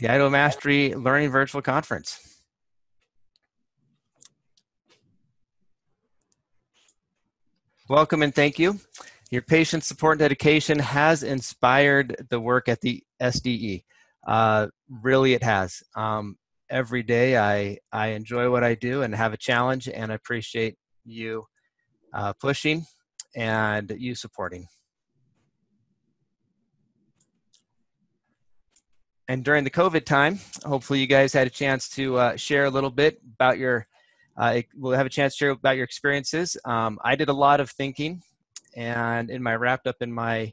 the Idaho Mastery Learning Virtual Conference. Welcome and thank you. Your patient support and dedication has inspired the work at the SDE. Uh, really, it has. Um, every day, I, I enjoy what I do and have a challenge, and I appreciate you uh, pushing and you supporting. And during the COVID time, hopefully you guys had a chance to uh, share a little bit about your, uh, we'll have a chance to share about your experiences. Um, I did a lot of thinking and in my wrapped up in my,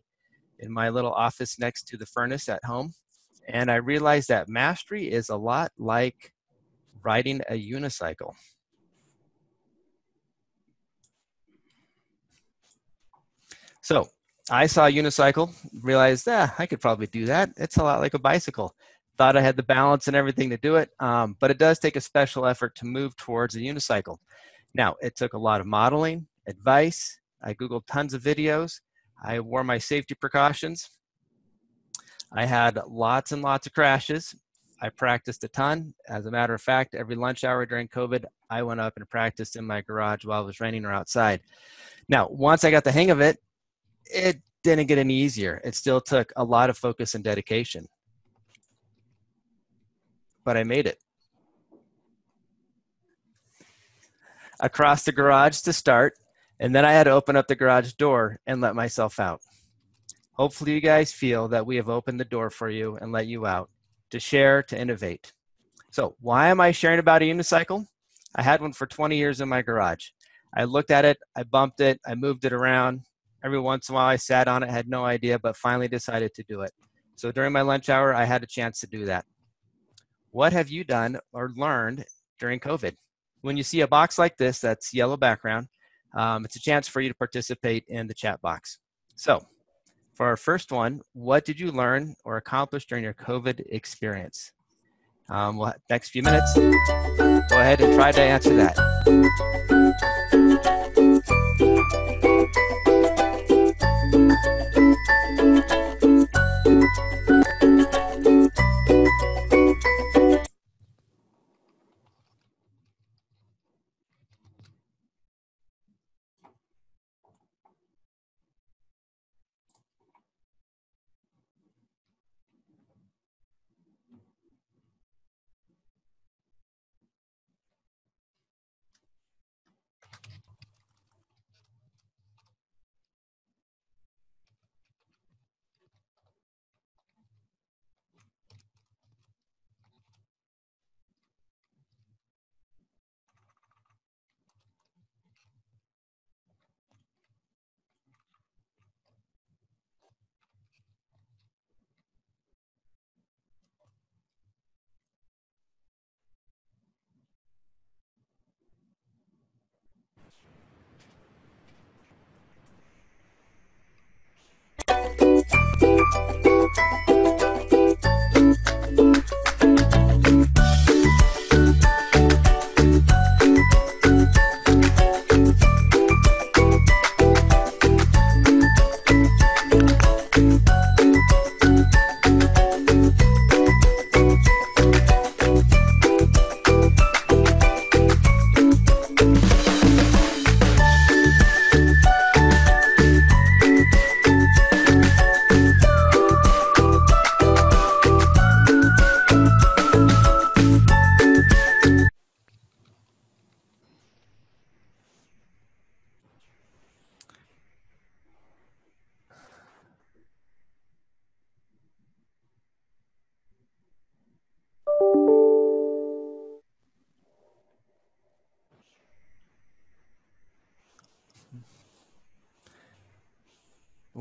in my little office next to the furnace at home. And I realized that mastery is a lot like riding a unicycle. So I saw a unicycle, realized, ah, I could probably do that. It's a lot like a bicycle. Thought I had the balance and everything to do it, um, but it does take a special effort to move towards a unicycle. Now, it took a lot of modeling, advice. I Googled tons of videos. I wore my safety precautions. I had lots and lots of crashes. I practiced a ton. As a matter of fact, every lunch hour during COVID, I went up and practiced in my garage while it was raining or outside. Now, once I got the hang of it, it didn't get any easier. It still took a lot of focus and dedication. But I made it. Across the garage to start, and then I had to open up the garage door and let myself out. Hopefully, you guys feel that we have opened the door for you and let you out to share, to innovate. So, why am I sharing about a unicycle? I had one for 20 years in my garage. I looked at it, I bumped it, I moved it around, Every once in a while, I sat on it, had no idea, but finally decided to do it. So during my lunch hour, I had a chance to do that. What have you done or learned during COVID? When you see a box like this that's yellow background, um, it's a chance for you to participate in the chat box. So for our first one, what did you learn or accomplish during your COVID experience? Um, well, next few minutes, go ahead and try to answer that. Thank you.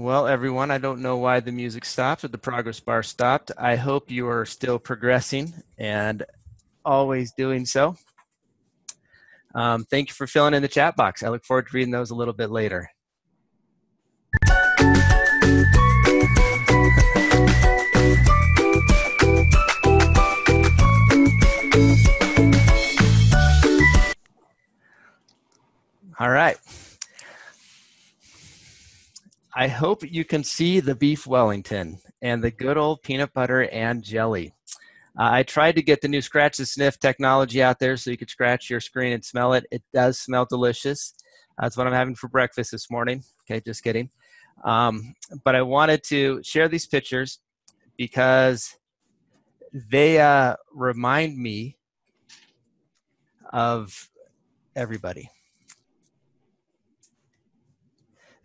Well, everyone, I don't know why the music stopped or the progress bar stopped. I hope you are still progressing and always doing so. Um, thank you for filling in the chat box. I look forward to reading those a little bit later. All right. I hope you can see the beef Wellington and the good old peanut butter and jelly. Uh, I tried to get the new scratch and sniff technology out there so you could scratch your screen and smell it. It does smell delicious. That's what I'm having for breakfast this morning. Okay, just kidding. Um, but I wanted to share these pictures because they uh, remind me of everybody.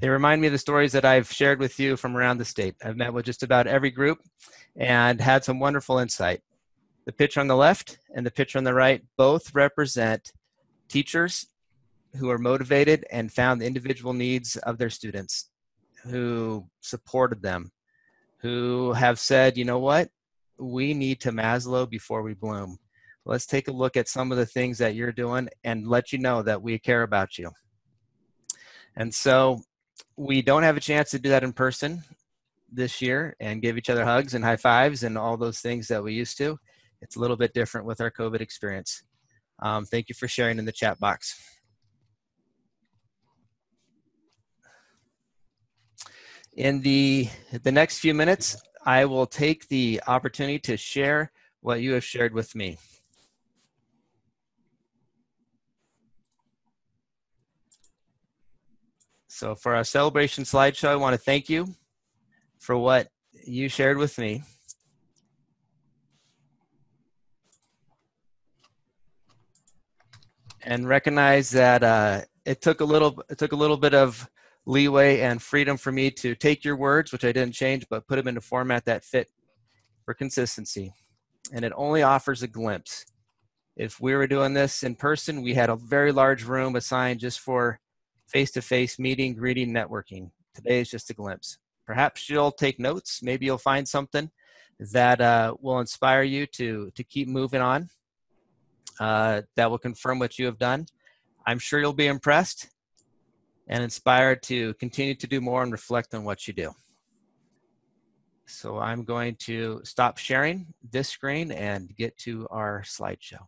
They remind me of the stories that I've shared with you from around the state. I've met with just about every group and had some wonderful insight. The picture on the left and the picture on the right both represent teachers who are motivated and found the individual needs of their students, who supported them, who have said, you know what, we need to Maslow before we Bloom. Let's take a look at some of the things that you're doing and let you know that we care about you. And so we don't have a chance to do that in person this year and give each other hugs and high fives and all those things that we used to. It's a little bit different with our COVID experience. Um, thank you for sharing in the chat box. In the, the next few minutes, I will take the opportunity to share what you have shared with me. So for our celebration slideshow, I want to thank you for what you shared with me. And recognize that uh, it took a little it took a little bit of leeway and freedom for me to take your words, which I didn't change, but put them into format that fit for consistency. And it only offers a glimpse. If we were doing this in person, we had a very large room assigned just for face-to-face meeting, greeting, networking. Today is just a glimpse. Perhaps you'll take notes. Maybe you'll find something that uh, will inspire you to to keep moving on. Uh, that will confirm what you have done. I'm sure you'll be impressed and inspired to continue to do more and reflect on what you do. So I'm going to stop sharing this screen and get to our slideshow.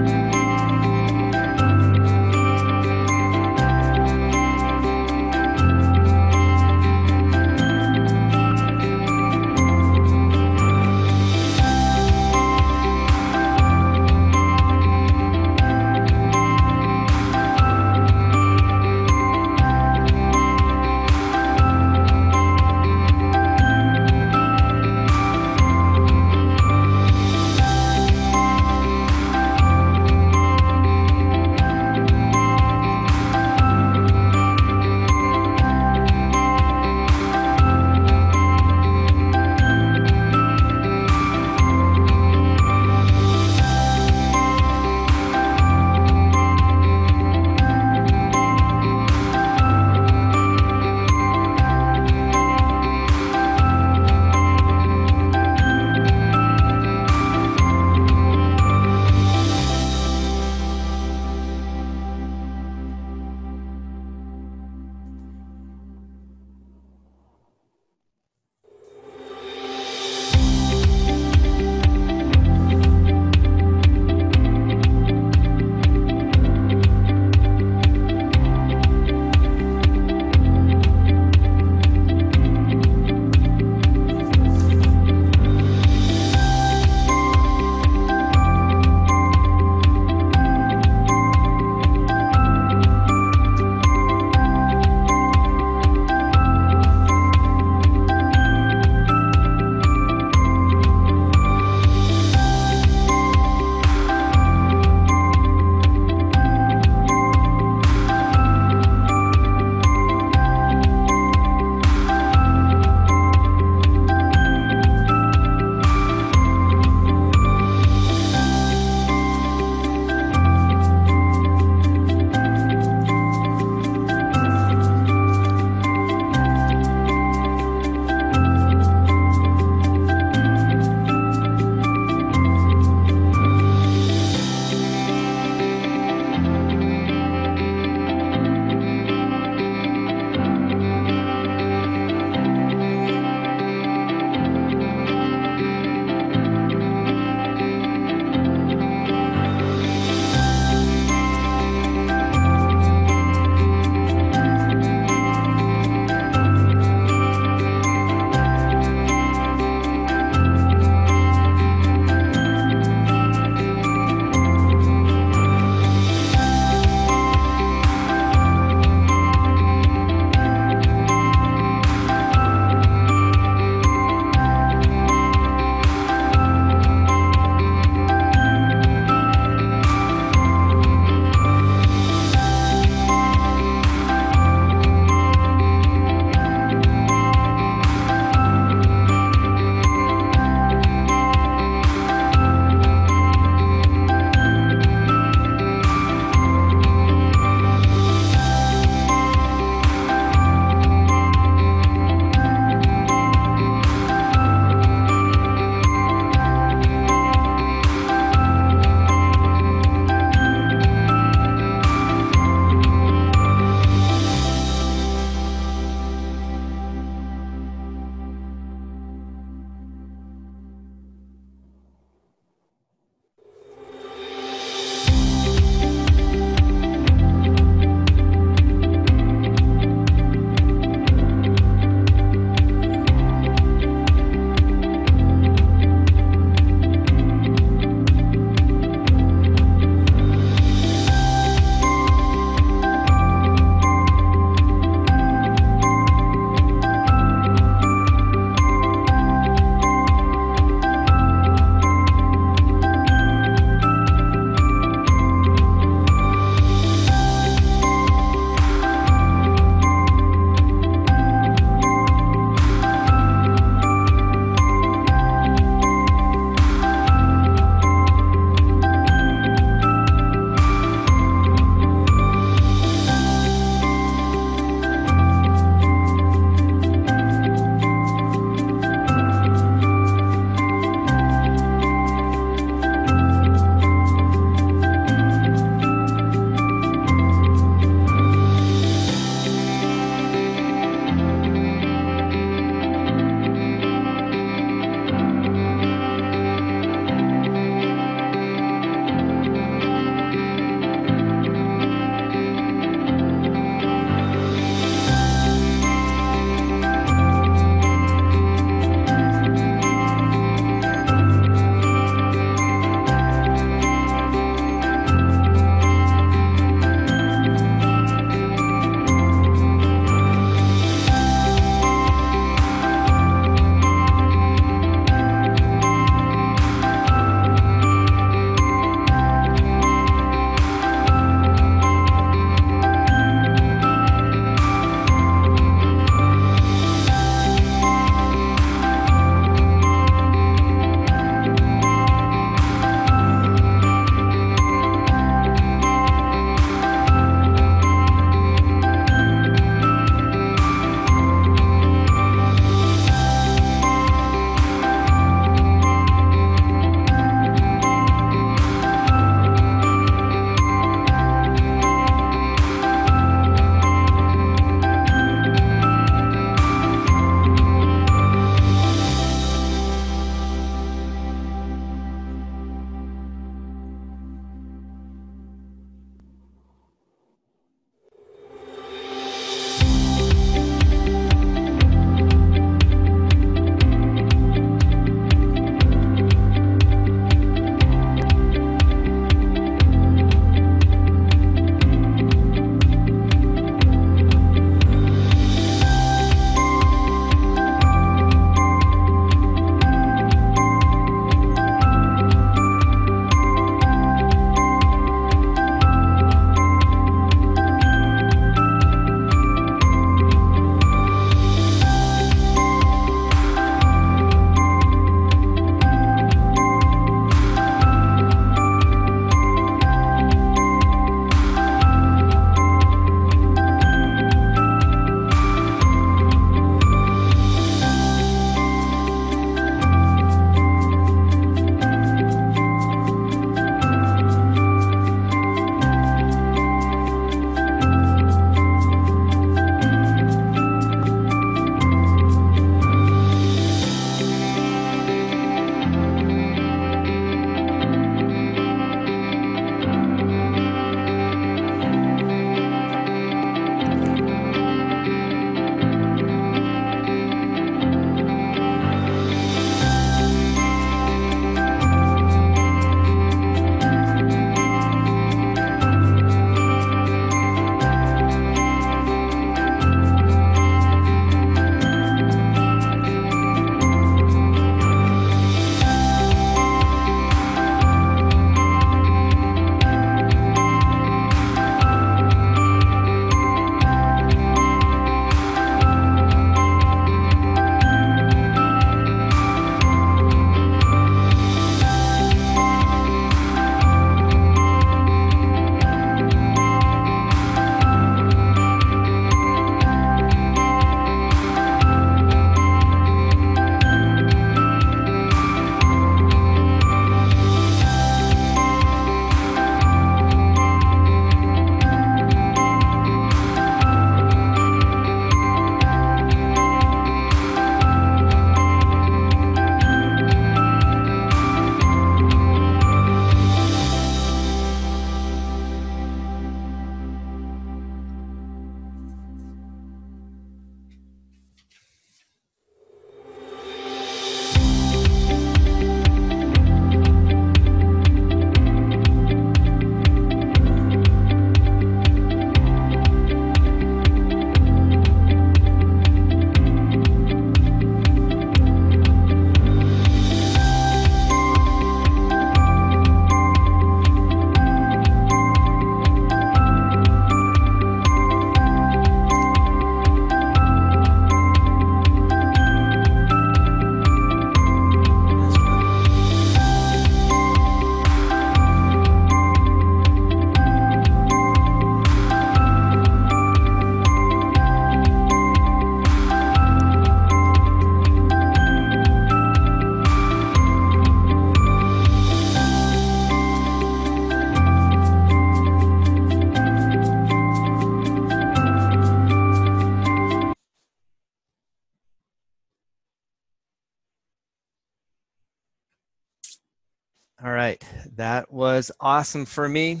All right, that was awesome for me.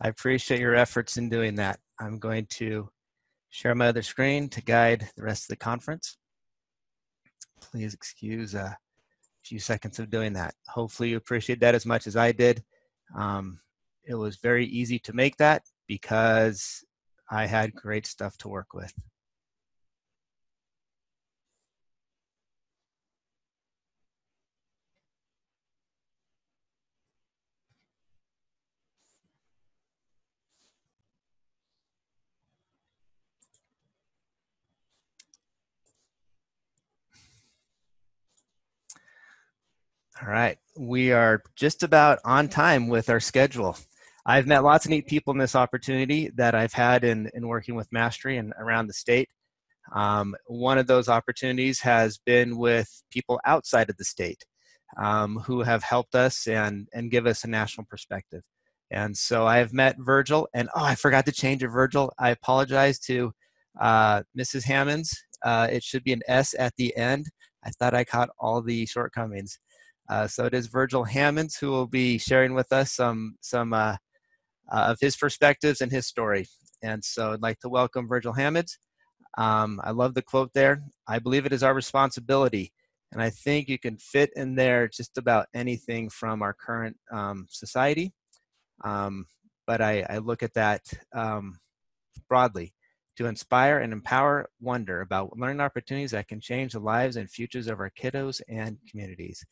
I appreciate your efforts in doing that. I'm going to share my other screen to guide the rest of the conference. Please excuse a few seconds of doing that. Hopefully you appreciate that as much as I did. Um, it was very easy to make that because I had great stuff to work with. All right, we are just about on time with our schedule. I've met lots of neat people in this opportunity that I've had in, in working with Mastery and around the state. Um, one of those opportunities has been with people outside of the state um, who have helped us and, and give us a national perspective. And so I have met Virgil, and oh, I forgot to change it, Virgil. I apologize to uh, Mrs. Hammonds. Uh, it should be an S at the end. I thought I caught all the shortcomings. Uh, so it is Virgil Hammonds who will be sharing with us some some uh, uh, of his perspectives and his story. And so I'd like to welcome Virgil Hammonds. Um, I love the quote there. I believe it is our responsibility, and I think you can fit in there just about anything from our current um, society. Um, but I, I, look at that um, broadly to inspire and empower wonder about learning opportunities that can change the lives and futures of our kiddos and communities.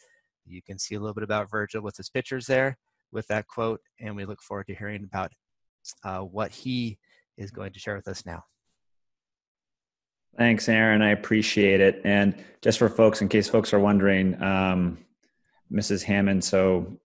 You can see a little bit about Virgil with his pictures there with that quote, and we look forward to hearing about uh, what he is going to share with us now. Thanks, Aaron. I appreciate it. And just for folks, in case folks are wondering, um, Mrs. Hammond, so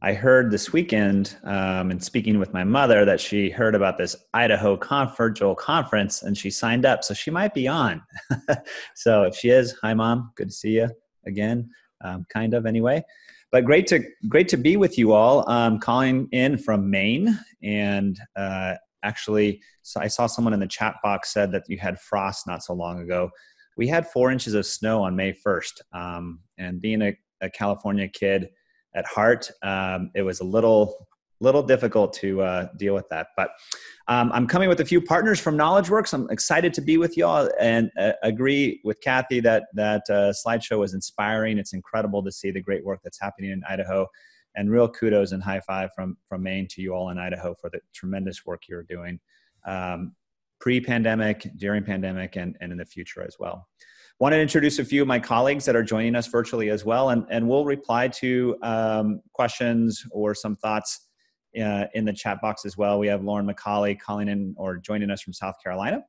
I heard this weekend, um, and speaking with my mother, that she heard about this Idaho Virtual Conference and she signed up. So she might be on. so if she is, hi, Mom. Good to see you again um, kind of anyway. But great to great to be with you all. Um, calling in from Maine, and uh, actually, so I saw someone in the chat box said that you had frost not so long ago. We had four inches of snow on May first, um, and being a, a, California kid at heart, um, it was a little little difficult to uh, deal with that. But um, I'm coming with a few partners from KnowledgeWorks. I'm excited to be with y'all and uh, agree with Kathy that that uh, slideshow is inspiring. It's incredible to see the great work that's happening in Idaho, and real kudos and high five from from Maine to you all in Idaho for the tremendous work you're doing, um, pre-pandemic, during pandemic, and and in the future as well. Want to introduce a few of my colleagues that are joining us virtually as well, and and we'll reply to um, questions or some thoughts uh, in the chat box as well. We have Lauren McCauley calling in or joining us from South Carolina,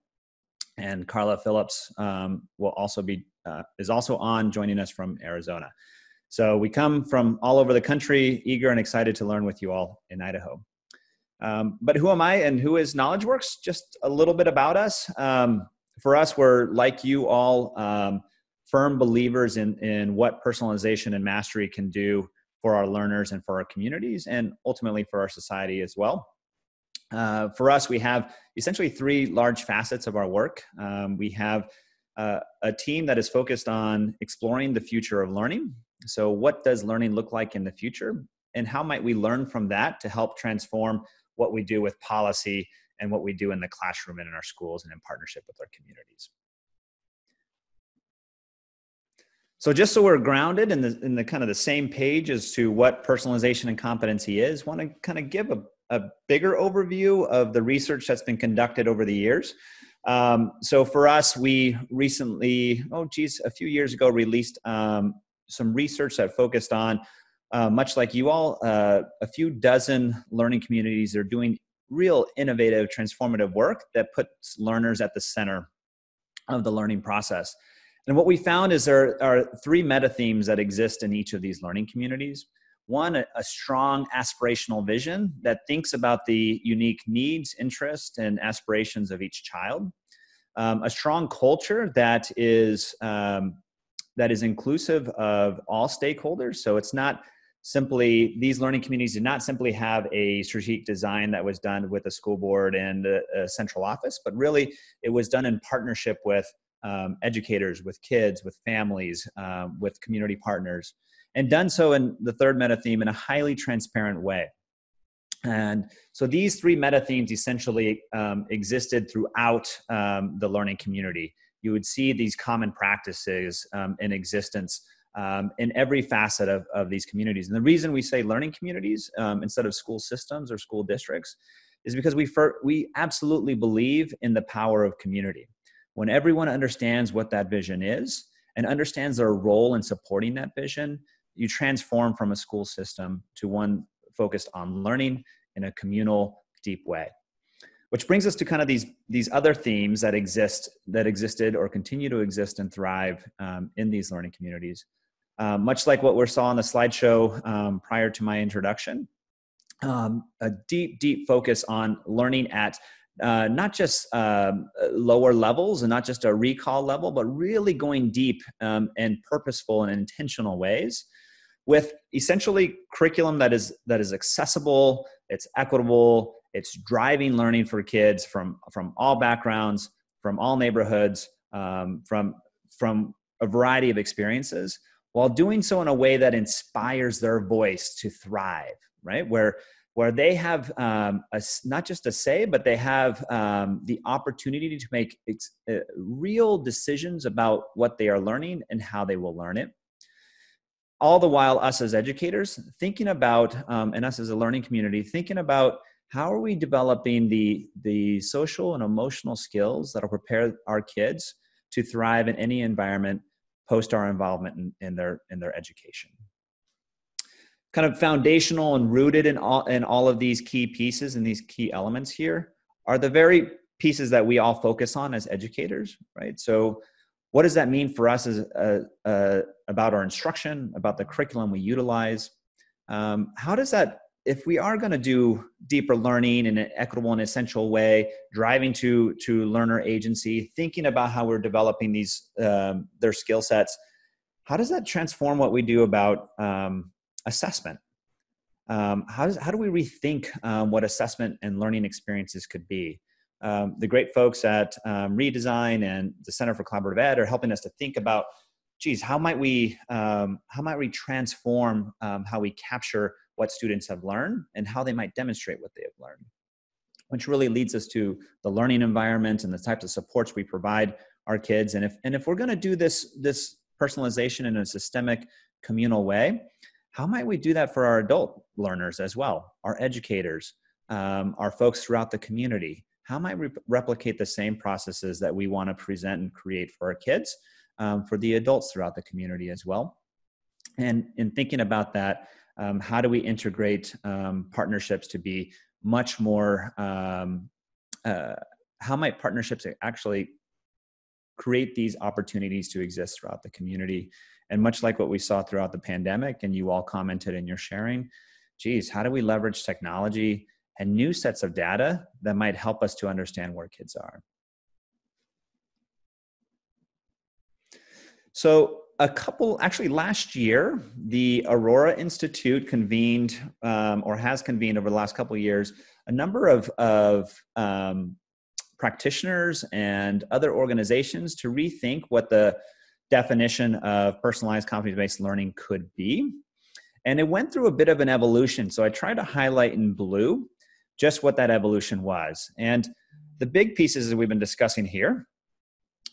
and Carla Phillips um, will also be uh, is also on joining us from Arizona. So we come from all over the country, eager and excited to learn with you all in Idaho. Um, but who am I and who is KnowledgeWorks? Just a little bit about us. Um, for us, we're like you all, um, firm believers in in what personalization and mastery can do for our learners and for our communities and ultimately for our society as well. Uh, for us, we have essentially three large facets of our work. Um, we have uh, a team that is focused on exploring the future of learning. So, what does learning look like in the future? And how might we learn from that to help transform what we do with policy and what we do in the classroom and in our schools and in partnership with our communities? So just so we're grounded in the in the kind of the same page as to what personalization and competency is, want to kind of give a, a bigger overview of the research that's been conducted over the years. Um, so for us, we recently, oh geez, a few years ago, released um, some research that focused on, uh, much like you all, uh, a few dozen learning communities that are doing real innovative, transformative work that puts learners at the center of the learning process. And what we found is there are three meta themes that exist in each of these learning communities. One, a, strong aspirational vision that thinks about the unique needs, interests, and aspirations of each child. Um, a strong culture that is um, that is inclusive of all stakeholders. So it's not simply these learning communities did not simply have a strategic design that was done with a school board and a, a central office, but really it was done in partnership with um, educators, with kids, with families, um, with community partners. and done so in the third meta theme in a highly transparent way. And so these three meta themes essentially um, existed throughout um, the learning community. You would see these common practices um, in existence um, in every facet of, of these communities. And the reason we say learning communities instead of school systems or school districts is because we, we absolutely believe in the power of community. When everyone understands what that vision is and understands their role in supporting that vision, you transform from a school system to one focused on learning in a communal, deep way. Which brings us to kind of these these other themes that exist that existed or continue to exist and thrive um, in these learning communities. Um, much like what we saw on the slideshow um, prior to my introduction, um, a deep, deep focus on learning at uh, not just um, lower levels and not just a recall level, but really going deep um, and purposeful and intentional ways with essentially curriculum that is that is accessible, it's equitable, it's driving learning for kids from from all backgrounds, from all neighborhoods, um, from from a variety of experiences, while doing so in a way that inspires their voice to thrive. Right where where they have um, a, not just a say, but they have um, the opportunity to make ex- uh, real decisions about what they are learning and how they will learn it. All the while us as educators thinking about um, and us as a learning community thinking about how are we developing the the social and emotional skills that will prepare our kids to thrive in any environment post our involvement in, in their in their education kind of foundational and rooted in all in all of these key pieces and these key elements here are the very pieces that we all focus on as educators right? So what does that mean for us as uh, uh, about our instruction about the curriculum we utilize? Um, how does that if we are going to do deeper learning in an equitable and essential way driving to to learner agency thinking about how we're developing these um, their skill sets how does that transform what we do about um, assessment um, how, does, how do we rethink um, what assessment and learning experiences could be um, the great folks at um, Redesign and the Center for Collaborative Ed are helping us to think about, geez, how might we um, how might we transform um, how we capture what students have learned and how they might demonstrate what they have learned, which really leads us to the learning environment and the types of supports we provide our kids. And if and if we're going to do this this personalization in a systemic communal way, how might we do that for our adult learners as well, our educators, um, our folks throughout the community? how might we replicate the same processes that we want to present and create for our kids um, for the adults throughout the community as well and in thinking about that um, how do we integrate um, partnerships to be much more um, uh, how might partnerships actually create these opportunities to exist throughout the community and much like what we saw throughout the pandemic and you all commented in your sharing geez how do we leverage technology and new sets of data that might help us to understand where kids are. So, a couple, actually, last year, the Aurora Institute convened um, or has convened over the last couple of years a number of, of um, practitioners and other organizations to rethink what the definition of personalized competence based learning could be. And it went through a bit of an evolution. So I tried to highlight in blue just what that evolution was. And the big pieces that we've been discussing here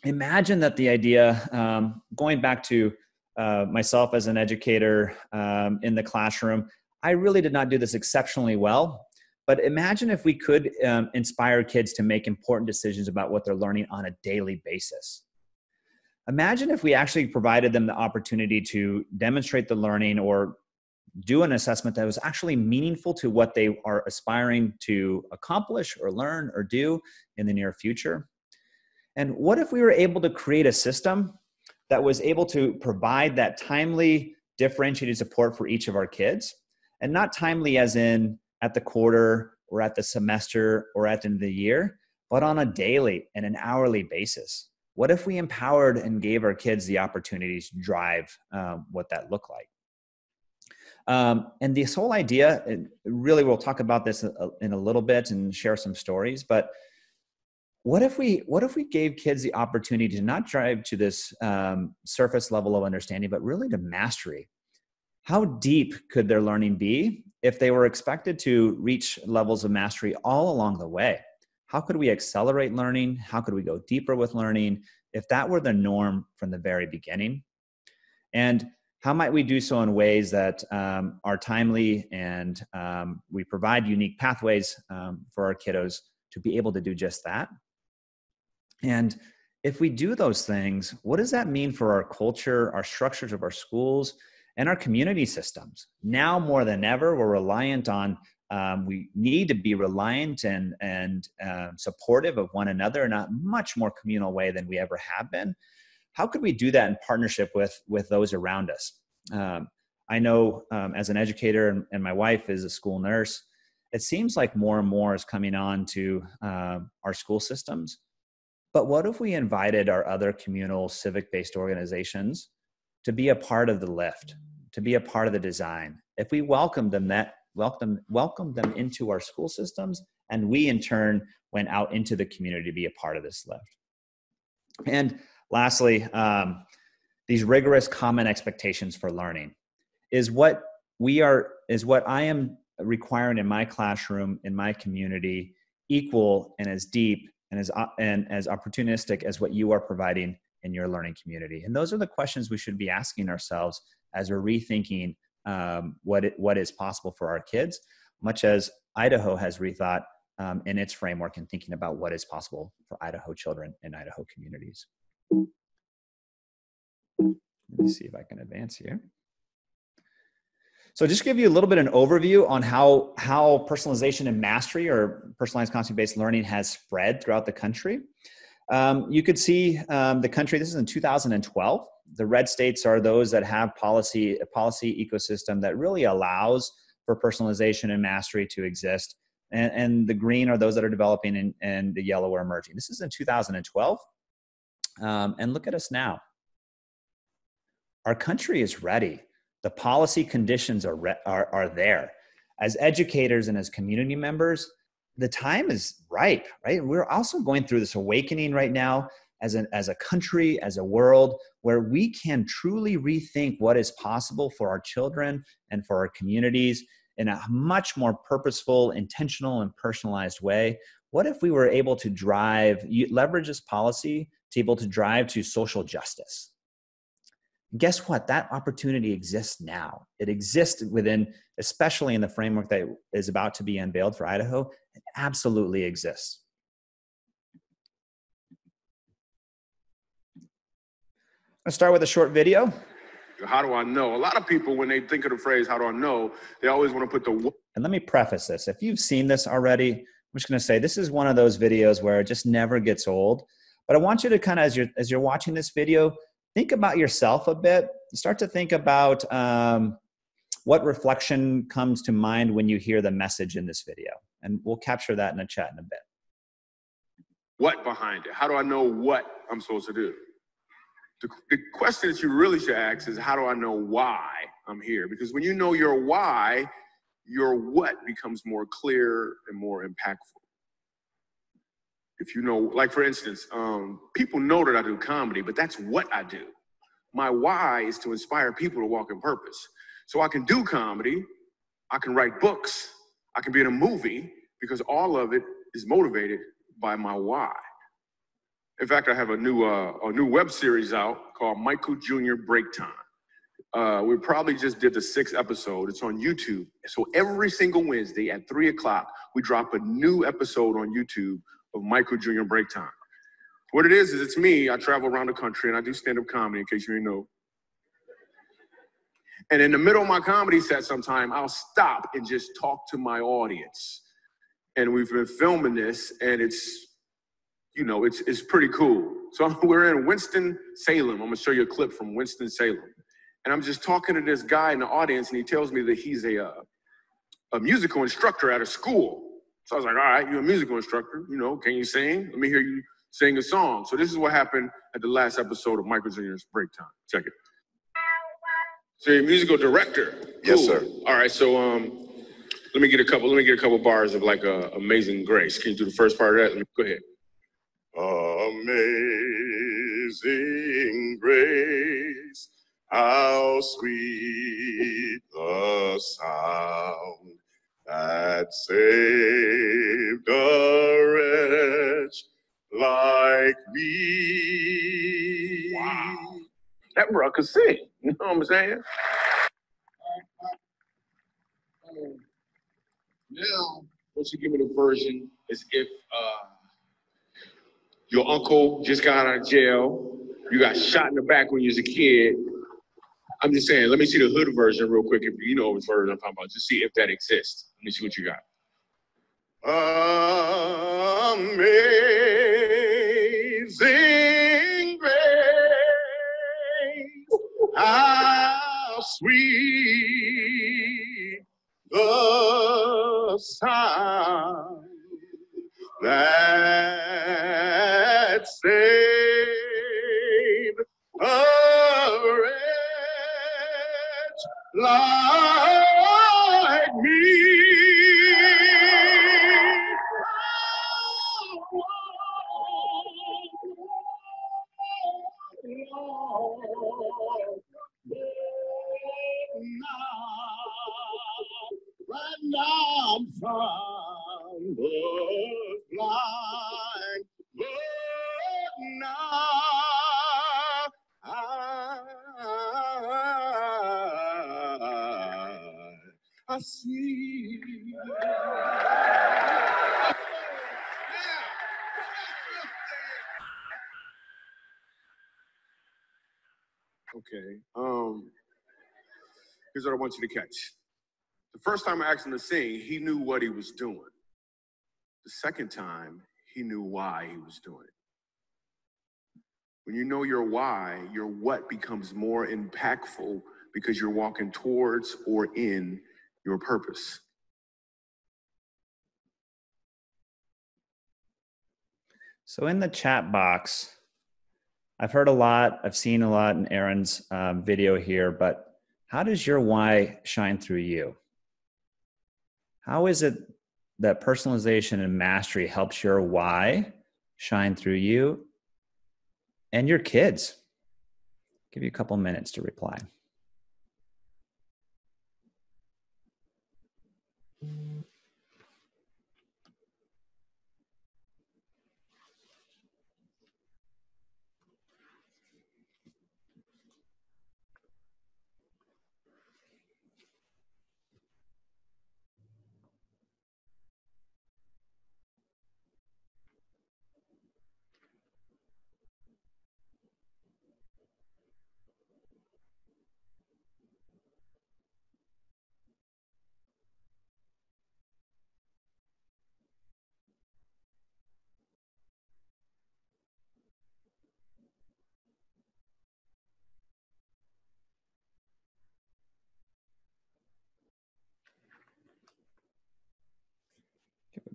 imagine that the idea, um, going back to uh, myself as an educator um, in the classroom, I really did not do this exceptionally well. But imagine if we could um, inspire kids to make important decisions about what they're learning on a daily basis. Imagine if we actually provided them the opportunity to demonstrate the learning or do an assessment that was actually meaningful to what they are aspiring to accomplish or learn or do in the near future? And what if we were able to create a system that was able to provide that timely, differentiated support for each of our kids? And not timely as in at the quarter or at the semester or at the end of the year, but on a daily and an hourly basis. What if we empowered and gave our kids the opportunities to drive um, what that looked like? Um, and this whole idea, really, we'll talk about this in a little bit and share some stories. But what if we what if we gave kids the opportunity to not drive to this um, surface level of understanding, but really to mastery? how deep could their learning be if they were expected to reach levels of mastery all along the way? How could we accelerate learning? How could we go deeper with learning if that were the norm from the very beginning? And how might we do so in ways that um, are timely and um, we provide unique pathways um, for our kiddos to be able to do just that? And if we do those things, what does that mean for our culture, our structures of our schools, and our community systems? Now more than ever, we're reliant on. Um, we need to be reliant and and uh, supportive of one another in a much more communal way than we ever have been. How could we do that in partnership with with those around us? Um, I know um, as an educator, and, and, my wife is a school nurse. It seems like more and more is coming on to uh, our school systems but what if we invited our other communal civic based organizations to be a part of the lift, to be a part of the design? If we welcome them that welcome welcome them into our school systems and we in turn went out into the community to be a part of this lift. And lastly, um, these rigorous common expectations for learning is what we are is what I am requiring in my classroom in my community equal and as deep and as and as opportunistic as what you are providing in your learning community. And those are the questions we should be asking ourselves as we're rethinking um, what it, what is possible for our kids much as idaho has rethought um, in its framework and thinking about what is possible for idaho children in idaho communities. Let me see if i can advance here. So just give you a little bit of an overview on how, how personalization and mastery or personalized content-based learning has spread throughout the country. Um, you could see um, the country, this is in 2012. The red states are those that have policy, a policy ecosystem that really allows for personalization and mastery to exist. And, and the green are those that are developing and, and the yellow are emerging. This is in 2012. Um, and look at us now. Our country is ready the policy conditions are, re- are, are there. As educators and as community members, the time is ripe, right? We're also going through this awakening right now as, an, as a country, as a world, where we can truly rethink what is possible for our children and for our communities in a much more purposeful, intentional, and personalized way. What if we were able to drive, leverage this policy to be able to drive to social justice? Guess what? That opportunity exists now. It exists within, especially in the framework that is about to be unveiled for Idaho. It absolutely exists. I'll start with a short video. How do I know? A lot of people, when they think of the phrase, how do I know, they always want to put the. And let me preface this. If you've seen this already, I'm just going to say this is one of those videos where it just never gets old. But I want you to kind of, as you're, as you're watching this video, think about yourself a bit. Start to think about um, what reflection comes to mind when you hear the message in this video. And we'll capture that in the chat in a bit. What behind it? How do I know what I'm supposed to do? The, the question that you really should ask is how do I know why I'm here? Because when you know your why, your what becomes more clear and more impactful if you know, like for instance, um, people know that I do comedy, but that's what I do. My why is to inspire people to walk in purpose. So I can do comedy, I can write books, I can be in a movie because all of it is motivated by my why. In fact, I have a new uh, a new web series out called Michael Jr. Break Time. Uh, we probably just did the sixth episode. It's on YouTube. So every single Wednesday at three o'clock, we drop a new episode on YouTube of Michael Jr. Break Time. What it is, is it's me. I travel around the country and I do stand up comedy, in case you didn't know. And in the middle of my comedy set, sometime I'll stop and just talk to my audience. And we've been filming this, and it's, you know, it's it's pretty cool. So we're in Winston Salem. I'm gonna show you a clip from Winston Salem, and I'm just talking to this guy in the audience, and he tells me that he's a uh, a musical instructor at a school. So I was like, all right, you're a musical instructor. You know, can you sing? Let me hear you sing a song. So this is what happened at the last episode of Michael Jr.'s Break Time. Check it. So you're a musical director. Cool. Yes, sir. All right, so um, let me get a couple. Let me get a couple bars of like a Amazing Grace. Can you do the first part of that? Let me go ahead. Amazing grace, how sweet saved a wretch like me. Wow. That bro could sing. You know what I'm saying? Now, what you give me the version is if uh, your uncle just got out of jail, you got shot in the back when you was a kid. I'm just saying, let me see the hood version real quick if you know which version I'm talking about. Just see if that exists. Let me see what you got. Amazing grace, how sweet the sound that saved like me. Now I'm found oh, Okay. Um, here's what I want you to catch. The first time I asked him to sing, he knew what he was doing. The second time, he knew why he was doing it. When you know your why, your what becomes more impactful because you're walking towards or in your purpose. So in the chat box, I've heard a lot, I've seen a lot in Aaron's um, video here, but how does your why shine through you? How is it that personalization and mastery helps your why shine through you and your kids? give you a couple minutes to reply.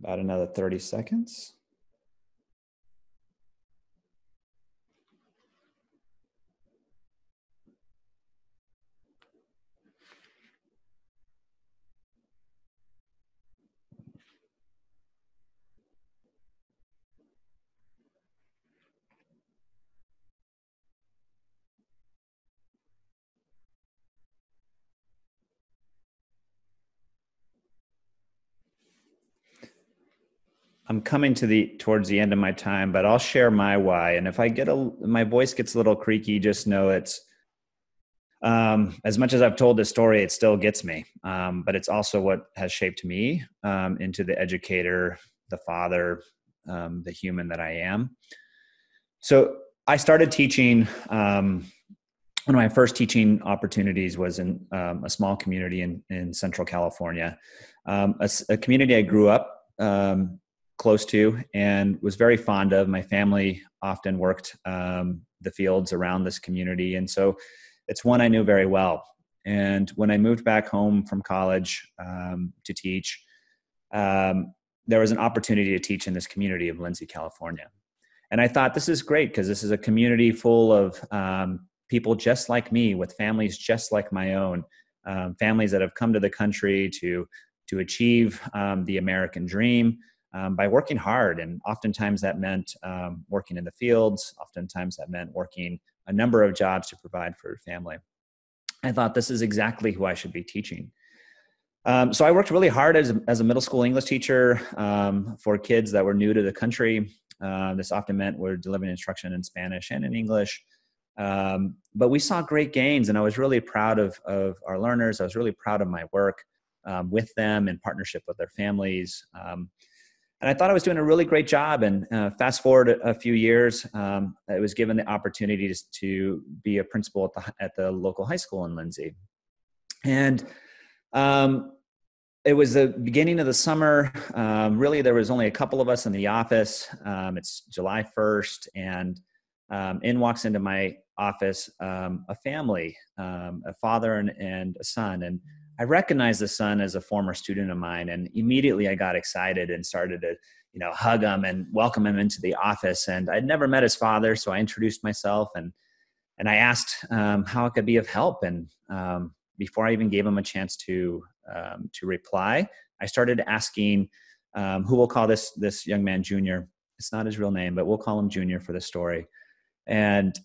About another 30 seconds. I'm coming to the towards the end of my time, but I'll share my why. And if I get a my voice gets a little creaky, just know it's um, as much as I've told this story, it still gets me. Um, but it's also what has shaped me um, into the educator, the father, um, the human that I am. So I started teaching. Um, one of my first teaching opportunities was in um, a small community in, in Central California, a, a, community I grew up um, close to and was very fond of. My family often worked um, the fields around this community. And so it's one I knew very well. And when I moved back home from college um, to teach, um, there was an opportunity to teach in this community of Lindsay, California. And I thought this is great because this is a community full of um, people just like me, with families just like my own, um, families that have come to the country to to achieve um, the American dream, um, by working hard. And oftentimes that meant um, working in the fields, oftentimes that meant working a number of jobs to provide for your family. I thought this is exactly who I should be teaching. Um, so I worked really hard as a, as a middle school English teacher um, for kids that were new to the country. Uh, this often meant we're delivering instruction in Spanish and in English. Um, but we saw great gains, and I was really proud of, of our learners. I was really proud of my work um, with them in partnership with their families. Um, and I thought I was doing a really great job. And uh, fast forward a, few years, um, I was given the opportunity to, be a principal at the, at the local high school in Lindsay. And um, it was the beginning of the summer. Um, really, there was only a couple of us in the office. Um, it's July 1st, and um, in walks into my office um, a family, a father and, and a son. And I recognized the son as a former student of mine, and immediately I got excited and started to, you know, hug him and welcome him into the office. And I'd never met his father, so I introduced myself and and I asked um, how I could be of help. And before I even gave him a chance to um, to reply, I started asking um, who we'll call this this young man Junior. It's not his real name, but we'll call him Junior for the story. And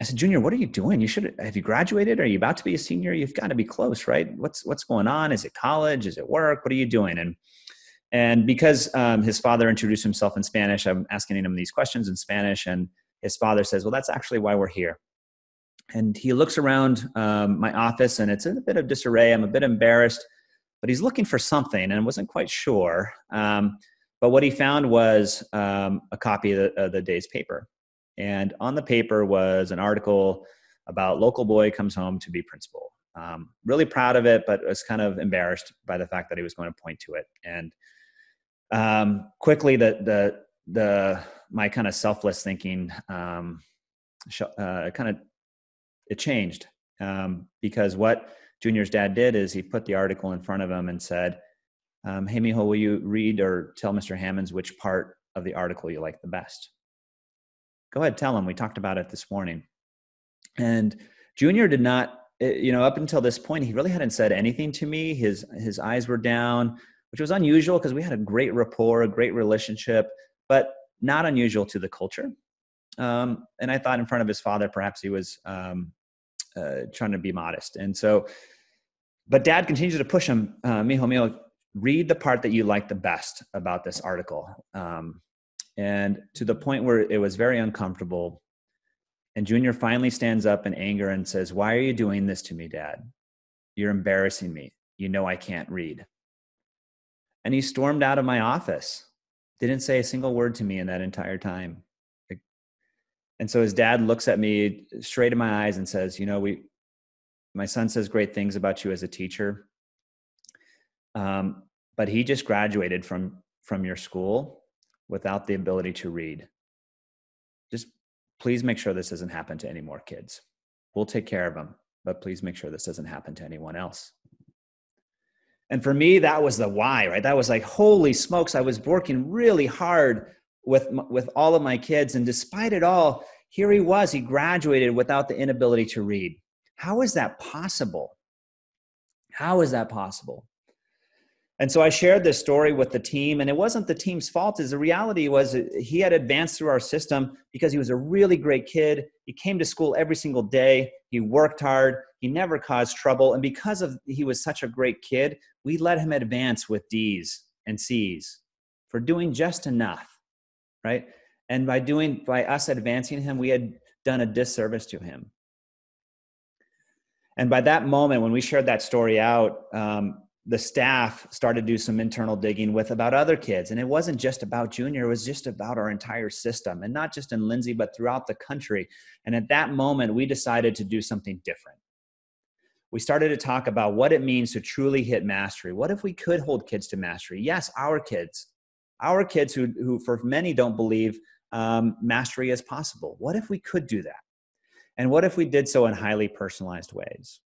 I said, Junior, what are you doing? You should have you graduated? Are you about to be a senior? You've got to be close, right? What's what's going on? Is it college? Is it work? What are you doing? And and because um, his father introduced himself in Spanish, I'm asking him these questions in Spanish, and his father says, "Well, that's actually why we're here." And he looks around um, my office, and it's in a bit of disarray. I'm a bit embarrassed but he's looking for something and wasn't quite sure. Um, but what he found was um, a copy of the, of the, day's paper. And on the paper was an article about local boy comes home to be principal. Um, really proud of it, but was kind of embarrassed by the fact that he was going to point to it. And um, quickly, the the the my kind of selfless thinking um, uh, kind of it changed um, because what Junior's dad did is he put the article in front of him and said, um, "Hey, Mijo, will you read or tell Mr. Hammonds which part of the article you like the best?" Go ahead, tell him. We talked about it this morning. And Junior did not, eh, you know, up until this point, he really hadn't said anything to me. His his eyes were down, which was unusual because we had a great rapport, a great relationship, but not unusual to the culture. Um, and I thought in front of his father, perhaps he was um, uh, trying to be modest. And so but dad continues to push him, uh, mijo, mijo, read the part that you like the best about this article. Um, and to the point where it was very uncomfortable. And Junior finally stands up in anger and says, Why are you doing this to me, dad? You're embarrassing me. You know I can't read. And he stormed out of my office, didn't say a single word to me in that entire time. And so his dad looks at me straight in my eyes and says, You know, we, my son says great things about you as a teacher um, but he just graduated from from your school without the ability to read. Just please make sure this doesn't happen to any more kids. We'll take care of them but please make sure this doesn't happen to anyone else. And for me that was the why right? That was like holy smokes i was working really hard with with all of my kids and despite it all here he was he graduated without the inability to read. How is that possible? How is that possible? And so I shared this story with the team, and it wasn't the team's fault. Is the reality was he had advanced through our system because he was a really great kid. He came to school every single day. He worked hard. He never caused trouble, and because of he was such a great kid, we let him advance with D's and C's for doing just enough, right? And by doing by us advancing him, we had done a disservice to him. And by that moment, when we shared that story out, um, the staff started to do some internal digging with about other kids. And it wasn't just about Junior, it was just about our entire system, and not just in Lindsay, but throughout the country. And at that moment, we decided to do something different. We started to talk about what it means to truly hit mastery. What if we could hold kids to mastery? Yes, our kids, our kids who, who for many don't believe um, mastery is possible. What if we could do that? And what if we did so in highly personalized ways?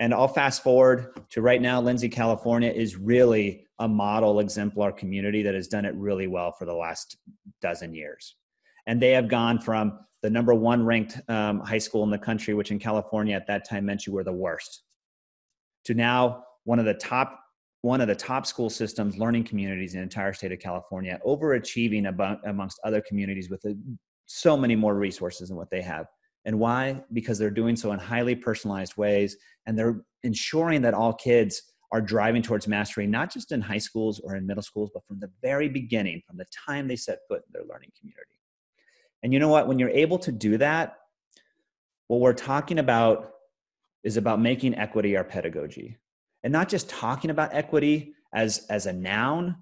And I'll fast forward to right now, Lindsay, California is really a model exemplar community that has done it really well for the last dozen years. And they have gone from the number one ranked um, high school in the country, which in California at that time meant you were the worst, to now one of the top one of the top school systems learning communities in the entire state of california overachieving amongst other communities with a so many more resources than what they have. And why? Because they're doing so in highly personalized ways and they're ensuring that all kids are driving towards mastery, not just in high schools or in middle schools, but from the very beginning, from the time they set foot in their learning community. And you know what? When you're able to do that, what we're talking about is about making equity our pedagogy and not just talking about equity as, as a noun,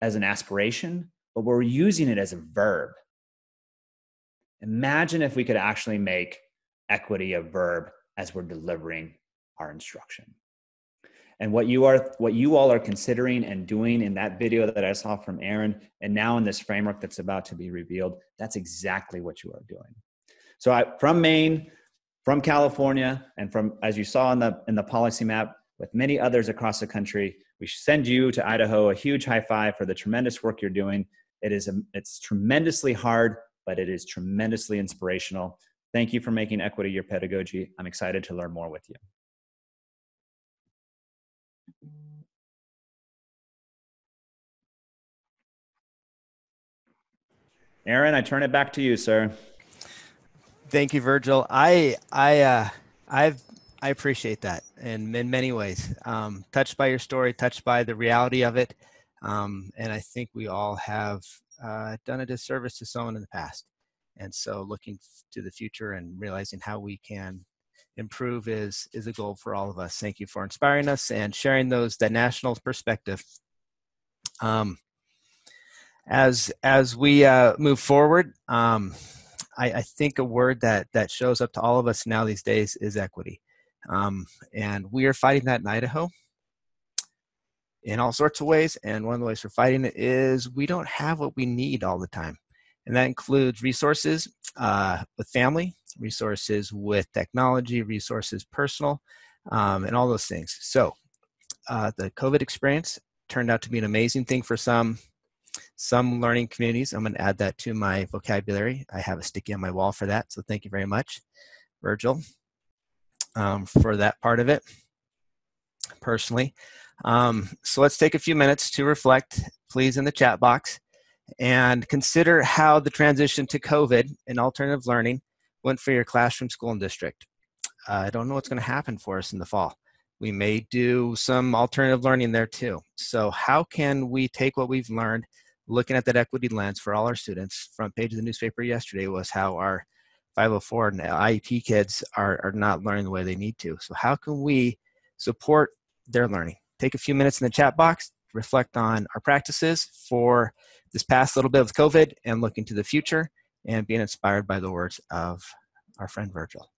as an aspiration, but we're using it as a verb. Imagine if we could actually make equity a verb as we're delivering our instruction. And what you are what you all are considering and doing in that video that I saw from Aaron and now in this framework that's about to be revealed, that's exactly what you are doing. So I, from Maine, from California, and from as you saw in the in the policy map with many others across the country, we send you to Idaho a huge high five for the tremendous work you're doing. It is a, it's tremendously hard, but it is tremendously inspirational. Thank you for making equity your pedagogy. I'm excited to learn more with you. Aaron, I turn it back to you, sir. Thank you, Virgil. I I uh, I've I appreciate that in in many ways. Um, touched by your story, touched by the reality of it, um, and I think we all have uh, done a disservice to someone in the past. And so, looking to the future and realizing how we can improve is is a goal for all of us. Thank you for inspiring us and sharing those that national perspective. Um, as as we uh, move forward, um, I, I, think a word that that shows up to all of us now these days is equity, um, and we are fighting that in Idaho in all sorts of ways. And one of the ways we're fighting it is we don't have what we need all the time, and that includes resources uh, with family, resources with technology, resources personal, um, and all those things. So uh, the COVID experience turned out to be an amazing thing for some some learning communities. I'm going to add that to my vocabulary. I have a sticky on my wall for that. So thank you very much, Virgil, um, for that part of it personally. Um, so let's take a few minutes to reflect, please, in the chat box and consider how the transition to COVID and alternative learning went for your classroom, school, and district. Uh, I don't know what's going to happen for us in the fall. We may do some alternative learning there too. So, how can we take what we've learned looking at that equity lens for all our students, front page of the newspaper yesterday was how our 504 and IEP kids are, are not learning the way they need to. So how can we support their learning? Take a few minutes in the chat box, reflect on our practices for this past little bit of COVID and looking to the future and being inspired by the words of our friend Virgil.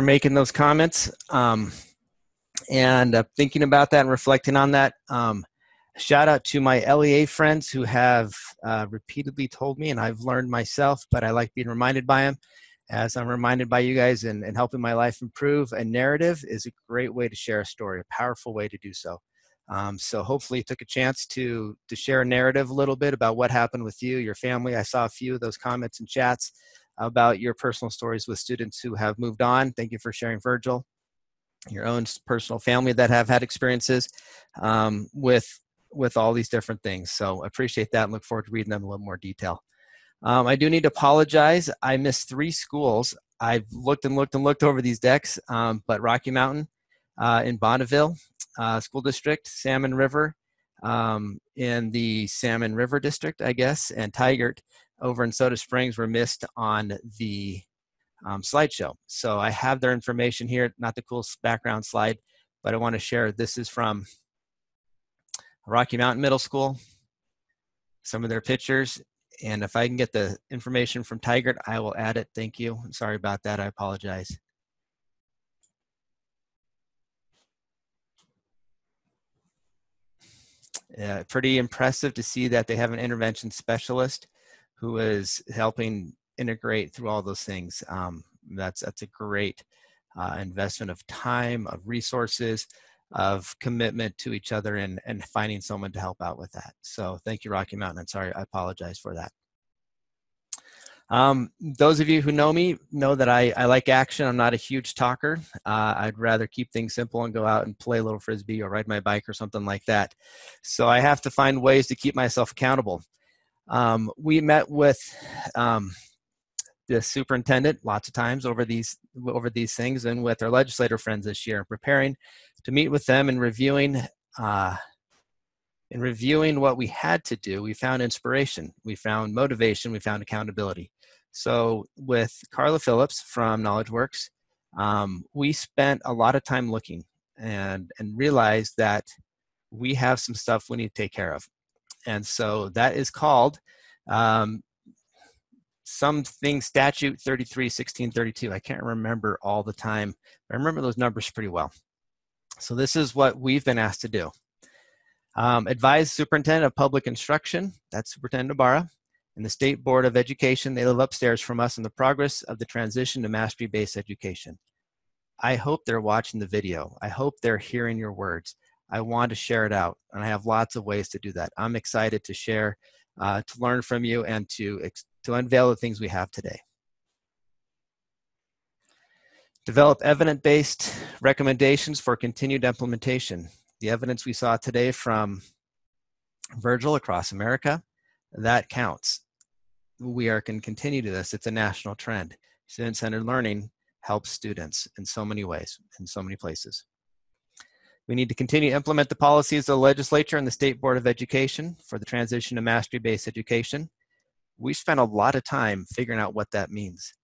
For making those comments. Um, and uh, thinking about that and reflecting on that, um, shout out to my LEA friends who have uh, repeatedly told me, and I've learned myself, but I like being reminded by them. As I'm reminded by you guys and, and helping my life improve, a narrative is a great way to share a story, a powerful way to do so. Um, so hopefully you took a chance to to share a narrative a little bit about what happened with you, your family. I saw a few of those comments and chats about your personal stories with students who have moved on. Thank you for sharing, Virgil. Your own personal family that have had experiences um, with with all these different things. So I appreciate that and look forward to reading them in a little more detail. Um, I do need to apologize. I missed three schools. I've looked and looked and looked over these decks, um, but Rocky Mountain uh, in Bonneville uh, School District, Salmon River um, in the Salmon River District, I guess, and Tigert over in Soda Springs were missed on the um, slideshow. So I have their information here, not the cool background slide, but I want to share. This is from Rocky Mountain Middle School, some of their pictures. And if I can get the information from Tigert, I will add it. Thank you. I'm sorry about that. I apologize. Uh, pretty impressive to see that they have an intervention specialist who is helping integrate through all those things. Um, that's that's a great uh, investment of time, of resources, of commitment to each other, and and finding someone to help out with that. So thank you, Rocky Mountain. I'm sorry, I apologize for that. Um, those of you who know me know that I, I like action. I'm not a huge talker. Uh, I'd rather keep things simple and go out and play a little frisbee or ride my bike or something like that. So I have to find ways to keep myself accountable. Um, we met with um, the superintendent lots of times over these over these things, and with our legislator friends this year, preparing to meet with them and reviewing. Uh, in reviewing what we had to do, we found inspiration, we found motivation, we found accountability. So with Karla Phillips from KnowledgeWorks, um, we spent a lot of time looking and and realized that we have some stuff we need to take care of, and so that is called um, something statute 33 1632 i can't remember all the time i remember those numbers pretty well so this is what we've been asked to do um, advise superintendent of public instruction that's superintendent Ybarra and the State Board of Education. They live upstairs from us in the progress of the transition to mastery based education. I hope they're watching the video. I hope they're hearing your words. I want to share it out, and I have lots of ways to do that. I'm excited to share, uh, to learn from you, and to, to unveil the things we have today. Develop evidence based recommendations for continued implementation. The evidence we saw today from Virgil across America that counts. We are can continue to this. It's a national trend. Student-centered learning helps students in so many ways, in so many places. We need to continue to implement the policies of the legislature and the State Board of Education for the transition to mastery-based education. We spent a lot of time figuring out what that means.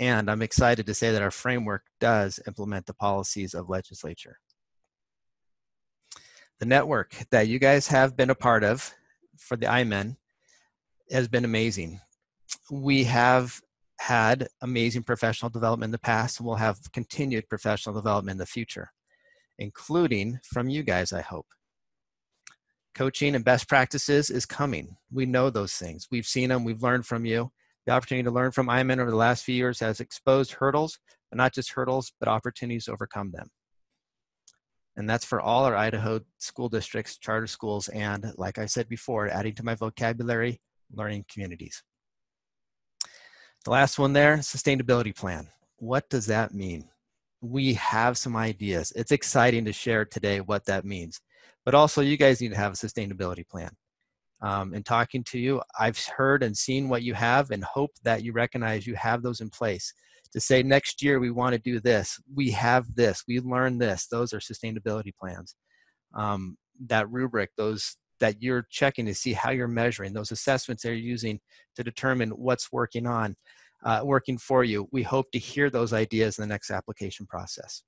And I'm excited to say that our framework does implement the policies of legislature. The network that you guys have been a part of for the IMEN has been amazing. We have had amazing professional development in the past and we'll have continued professional development in the future, including from you guys, I hope. Coaching and best practices is coming. We know those things. We've seen them, we've learned from you. The opportunity to learn from IMEN over the last few years has exposed hurdles, but not just hurdles, but opportunities to overcome them. And that's for all our Idaho school districts, charter schools, and like I said before, adding to my vocabulary, learning communities. The last one there, sustainability plan. What does that mean? We have some ideas. It's exciting to share today what that means. But also, you guys need to have a sustainability plan. Um, in talking to you, I've heard and seen what you have and hope that you recognize you have those in place to say next year we want to do this. We have this. We learned this. Those are sustainability plans. Um, that rubric, those that you're checking to see how you're measuring those assessments they're using to determine what's working on uh, working for you we hope to hear those ideas in the next application process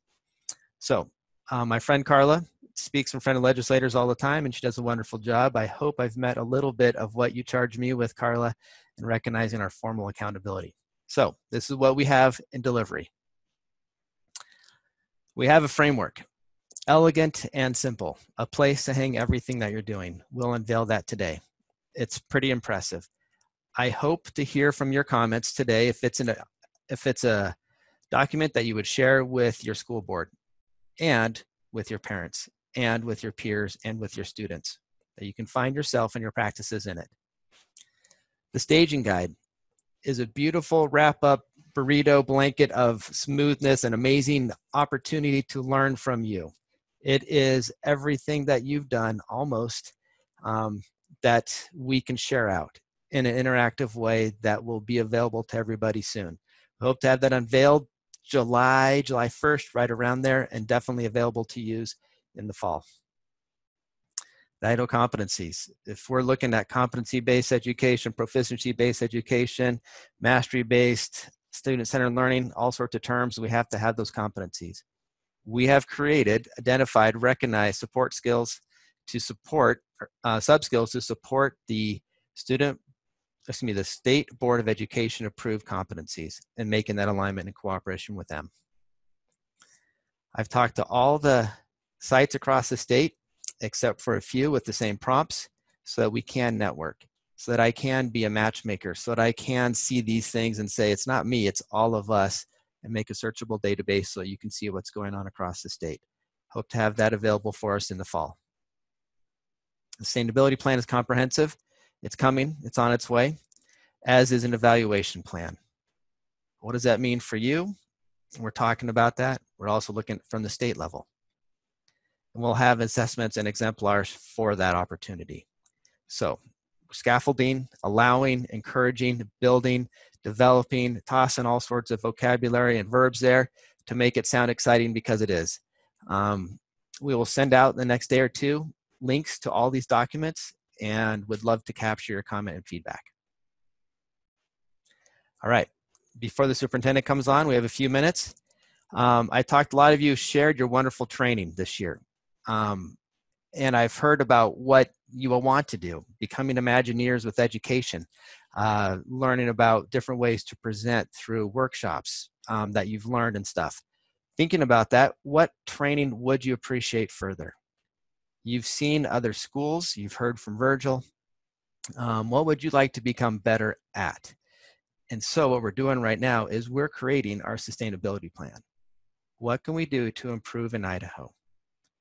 so uh, my friend carla speaks in front of legislators all the time and she does a wonderful job i hope i've met a little bit of what you charge me with carla in recognizing our formal accountability so this is what we have in delivery We have a framework, elegant and simple, a place to hang everything that you're doing. We'll unveil that today. It's pretty impressive. I hope to hear from your comments today if it's a if it's a document that you would share with your school board and with your parents and with your peers and with your students that you can find yourself and your practices in it. The staging guide is a beautiful wrap up burrito blanket of smoothness and amazing opportunity to learn from you. It is everything that you've done almost um, that we can share out in an interactive way that will be available to everybody soon. Hope to have that unveiled July, July 1st, right around there, and definitely available to use in the fall. The IDO competencies. If we're looking at competency-based education, proficiency-based education, mastery-based, student-centered learning, all sorts of terms, we have to have those competencies. We have created, identified, recognized support skills to support, uh, sub-skills to support the student excuse me, the State Board of Education approved competencies and making that alignment in cooperation with them. I've talked to all the sites across the state, except for a few with the same prompts, so that we can network, so that I can be a matchmaker, so that I can see these things and say, it's not me, it's all of us, and make a searchable database so you can see what's going on across the state. Hope to have that available for us in the fall. The sustainability plan is comprehensive. It's coming, it's on its way, as is an evaluation plan. What does that mean for you? We're talking about that. We're also looking from the state level. And we'll have assessments and exemplars for that opportunity. So, scaffolding, allowing, encouraging, building, developing, tossing all sorts of vocabulary and verbs there to make it sound exciting because it is. Um, we will send out the next day or two links to all these documents and would love to capture your comment and feedback. All right, before the superintendent comes on, we have a few minutes. Um, I talked, a lot of you shared your wonderful training this year. Um, and I've heard about what you will want to do, becoming Imagineers with education, uh, learning about different ways to present through workshops um, that you've learned and stuff. Thinking about that, what training would you appreciate further? You've seen other schools, you've heard from Virgil. Um, what would you like to become better at? And so, what we're doing right now is we're creating our sustainability plan. What can we do to improve in Idaho?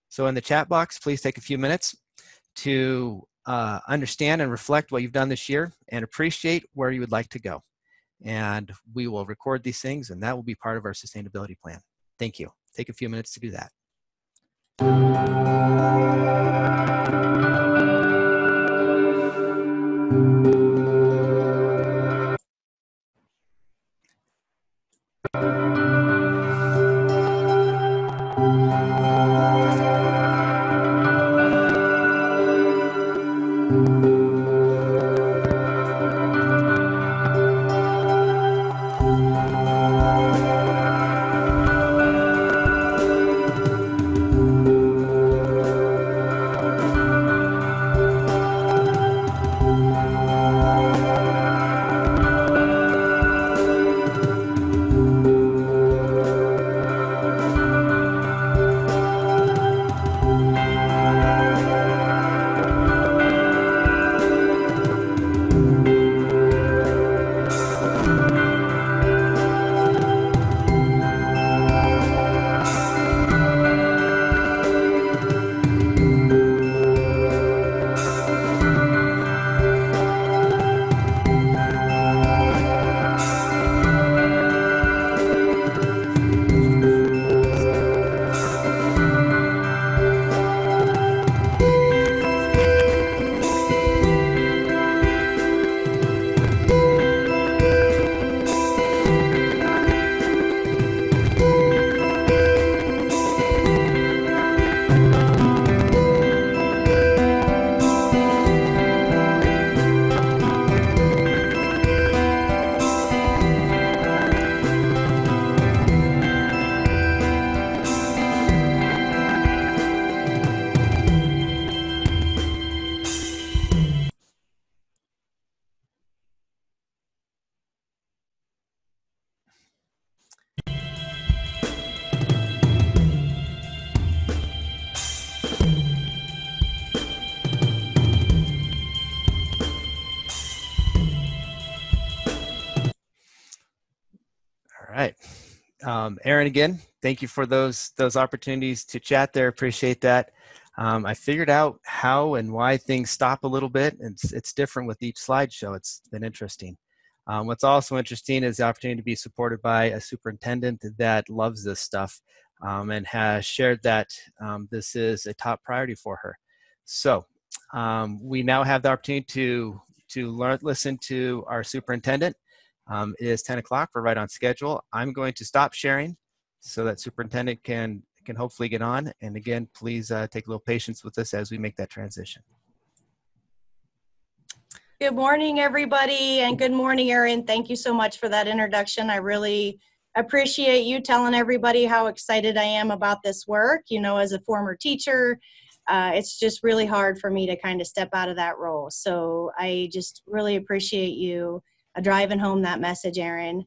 So, in the chat box, please take a few minutes to uh, understand and reflect what you've done this year and appreciate where you would like to go. And we will record these things, and that will be part of our sustainability plan. Thank you. Take a few minutes to do that. thank you. Aaron, again, thank you for those those opportunities to chat there. Appreciate that. Um, I figured out how and why things stop a little bit. It's it's different with each slideshow. It's been interesting. Um, what's also interesting is the opportunity to be supported by a superintendent that loves this stuff um, and has shared that um, this is a top priority for her. So um, we now have the opportunity to to learn, listen to our superintendent. Um, it is 10 o'clock. We're right on schedule. I'm going to stop sharing so that superintendent can can hopefully get on. And again, please uh, take a little patience with us as we make that transition. Good morning, everybody, and good morning, Erin. Thank you so much for that introduction. I really appreciate you telling everybody how excited I am about this work. You know, as a former teacher, uh, it's just really hard for me to kind of step out of that role. So I just really appreciate you driving home that message, Erin.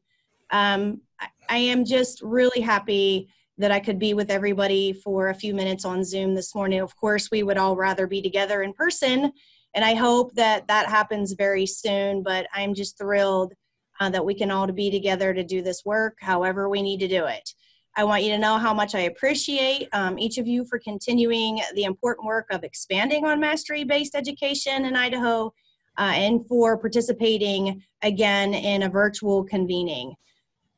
Um, I, I am just really happy that I could be with everybody for a few minutes on Zoom this morning. Of course, we would all rather be together in person, and I hope that that happens very soon. But I'm just thrilled uh, that we can all be together to do this work, however we need to do it. I want you to know how much I appreciate um, each of you for continuing the important work of expanding on mastery-based education in Idaho uh, and for participating again in a virtual convening.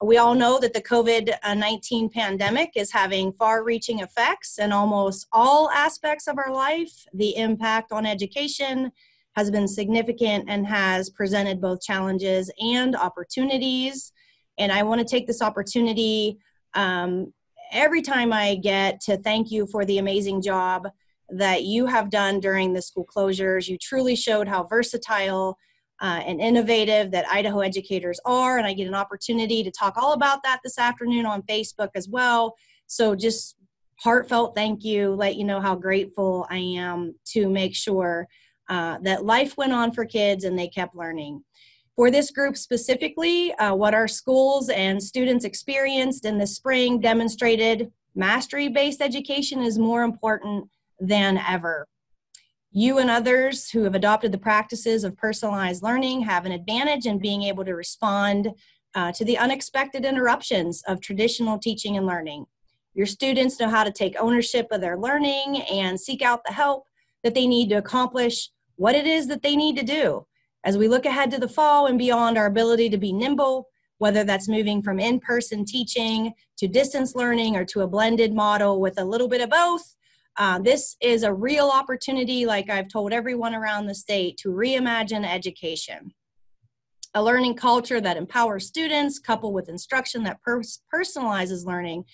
We all know that the COVID-19 pandemic is having far-reaching effects in almost all aspects of our life. The impact on education has been significant and has presented both challenges and opportunities. And I want to take this opportunity um, every time I get to thank you for the amazing job that you have done during the school closures. You truly showed how versatile uh, and innovative that Idaho educators are, and I get an opportunity to talk all about that this afternoon on Facebook as well. So just heartfelt thank you, let you know how grateful I am to make sure uh, that life went on for kids and they kept learning. For this group specifically, uh, what our schools and students experienced in the spring demonstrated mastery-based education is more important than ever. You and others who have adopted the practices of personalized learning have an advantage in being able to respond uh, to the unexpected interruptions of traditional teaching and learning. Your students know how to take ownership of their learning and seek out the help that they need to accomplish what it is that they need to do. As we look ahead to the fall and beyond, our ability to be nimble, whether that's moving from in person teaching to distance learning or to a blended model with a little bit of both, uh, this is a real opportunity, like I've told everyone around the state, to reimagine education. A learning culture that empowers students, coupled with instruction that pers personalizes learning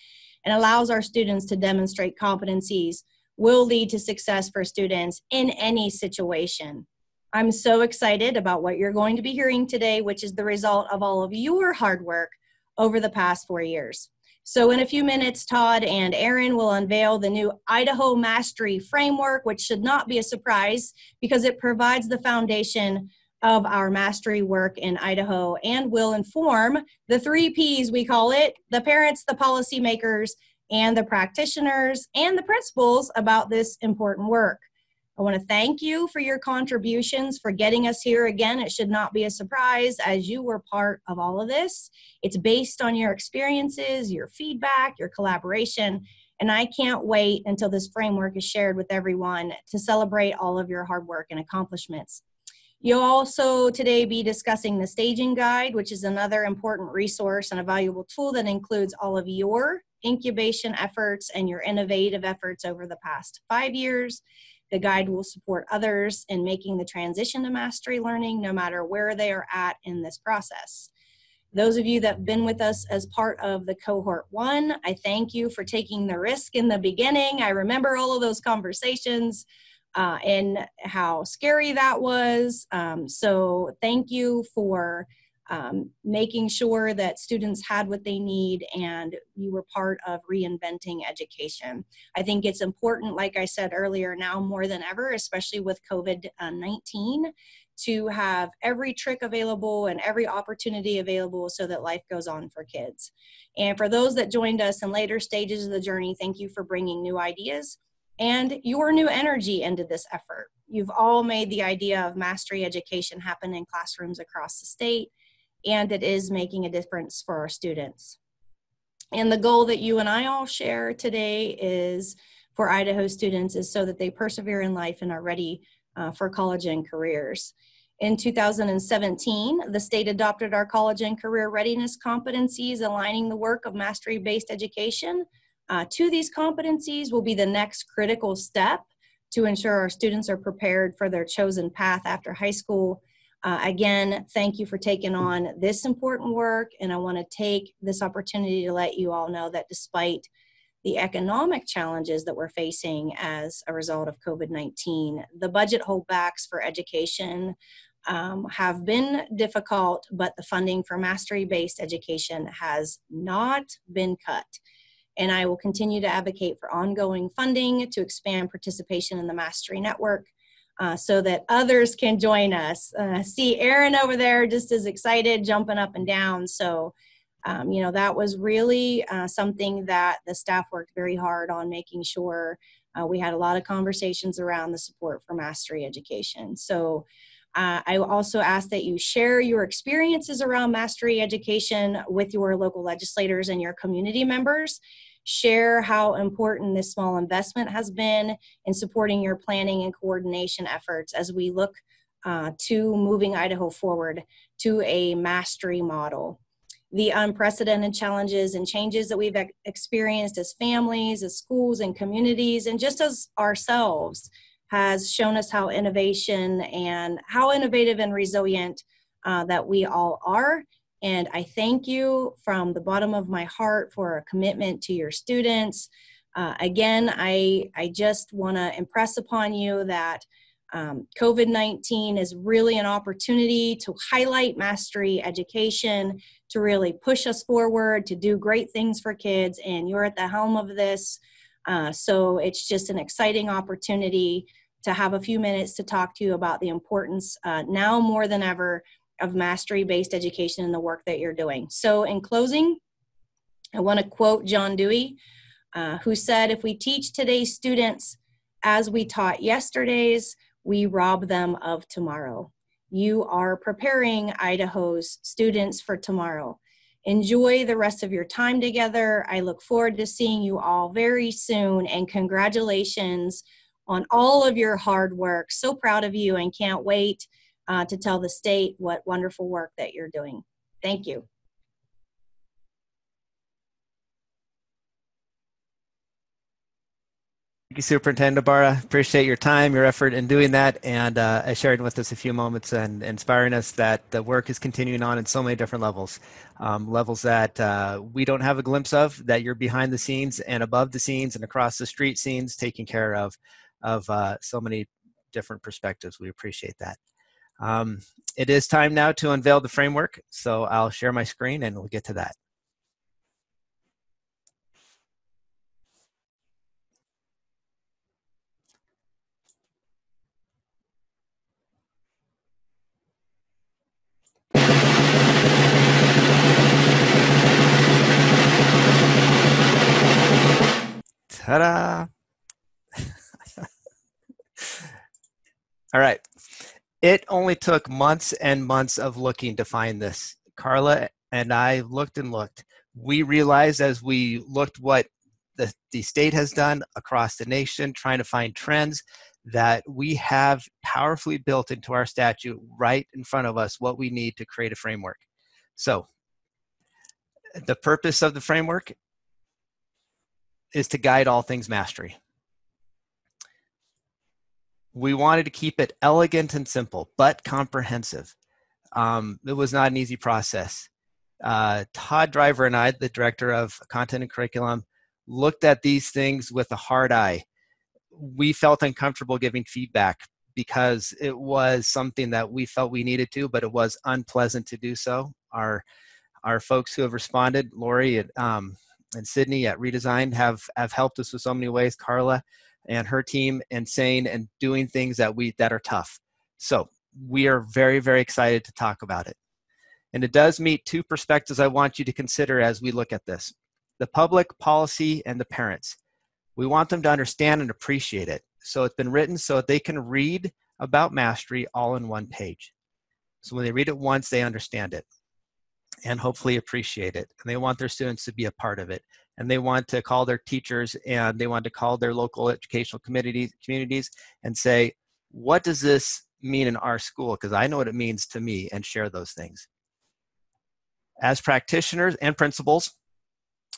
and allows our students to demonstrate competencies, will lead to success for students in any situation. I'm so excited about what you're going to be hearing today, which is the result of all of your hard work over the past four years. So in a few minutes, Todd and Aaron will unveil the new Idaho Mastery Framework, which should not be a surprise because it provides the foundation of our mastery work in Idaho and will inform the three Ps we call it, the parents, the policymakers, and the practitioners and the principals about this important work. I want to thank you for your contributions for getting us here again. It should not be a surprise as you were part of all of this. It's based on your experiences, your feedback, your collaboration, and I can't wait until this framework is shared with everyone to celebrate all of your hard work and accomplishments. You'll also today be discussing the staging guide, which is another important resource and a valuable tool that includes all of your incubation efforts and your innovative efforts over the past five years the guide will support others in making the transition to mastery learning no matter where they are at in this process. Those of you that have been with us as part of the cohort one, I thank you for taking the risk in the beginning. I remember all of those conversations uh, and how scary that was. Um, so thank you for um, making sure that students had what they need and you were part of reinventing education. I think it's important, like I said earlier, now more than ever, especially with COVID-19, to have every trick available and every opportunity available so that life goes on for kids. And for those that joined us in later stages of the journey, thank you for bringing new ideas and your new energy into this effort. You've all made the idea of mastery education happen in classrooms across the state and it is making a difference for our students. And the goal that you and I all share today is for Idaho students is so that they persevere in life and are ready uh, for college and careers. In 2017, the state adopted our college and career readiness competencies, aligning the work of mastery based education uh, to these competencies will be the next critical step to ensure our students are prepared for their chosen path after high school. Uh, again, thank you for taking on this important work, and I want to take this opportunity to let you all know that despite the economic challenges that we're facing as a result of COVID 19, the budget holdbacks for education um, have been difficult, but the funding for mastery based education has not been cut. And I will continue to advocate for ongoing funding to expand participation in the Mastery Network uh, so that others can join us. Uh, see Aaron over there just as excited, jumping up and down. So, um, you know, that was really uh, something that the staff worked very hard on making sure uh, we had a lot of conversations around the support for mastery education. So, uh, I also ask that you share your experiences around mastery education with your local legislators and your community members. Share how important this small investment has been in supporting your planning and coordination efforts as we look uh, to moving Idaho forward to a mastery model. The unprecedented challenges and changes that we've experienced as families, as schools, and communities, and just as ourselves has shown us how innovation and how innovative and resilient uh, that we all are. And I thank you from the bottom of my heart for a commitment to your students. Uh, again, I, I just want to impress upon you that um, COVID 19 is really an opportunity to highlight mastery education, to really push us forward, to do great things for kids, and you're at the helm of this. Uh, so it's just an exciting opportunity to have a few minutes to talk to you about the importance uh, now more than ever of mastery based education and the work that you're doing. So, in closing, I want to quote John Dewey, uh, who said, If we teach today's students as we taught yesterday's, we rob them of tomorrow. You are preparing Idaho's students for tomorrow. Enjoy the rest of your time together. I look forward to seeing you all very soon, and congratulations on all of your hard work. So proud of you and can't wait uh, to tell the state what wonderful work that you're doing. Thank you. Thank you, Superintendent Ybarra. Appreciate your time, your effort in doing that, and uh, sharing with us a few moments and inspiring us that the work is continuing on in so many different levels, um, levels that uh, we don't have a glimpse of, that you're behind the scenes and above the scenes and across the street scenes, taking care of of uh, so many different perspectives. We appreciate that. Um, it is time now to unveil the framework, so I'll share my screen and we'll get to that. Ta-da! All right. It only took months and months of looking to find this. Karla and I looked and looked. We realized as we looked what the, the state has done across the nation, trying to find trends, that we have powerfully built into our statute right in front of us what we need to create a framework. So, the purpose of the framework is to guide all things mastery we wanted to keep it elegant and simple, but comprehensive. Um, it was not an easy process. Uh, Todd Driver and I, the director of content and curriculum, looked at these things with a hard eye. We felt uncomfortable giving feedback because it was something that we felt we needed to, but it was unpleasant to do so. Our our folks who have responded, Lori and, um, and Sydney at Redesign, have have helped us with so many ways. Karla, and her team and saying and doing things that we that are tough. So we are very very excited to talk about it. And it does meet two perspectives I want you to consider as we look at this. The public, policy, and the parents. We want them to understand and appreciate it. So it's been written so that they can read about mastery all in one page. So when they read it once, they understand it. and hopefully appreciate it. And they want their students to be a part of it. And they want to call their teachers and they want to call their local educational communities, communities and say, what does this mean in our school? Because I know what it means to me and share those things. As practitioners and principals,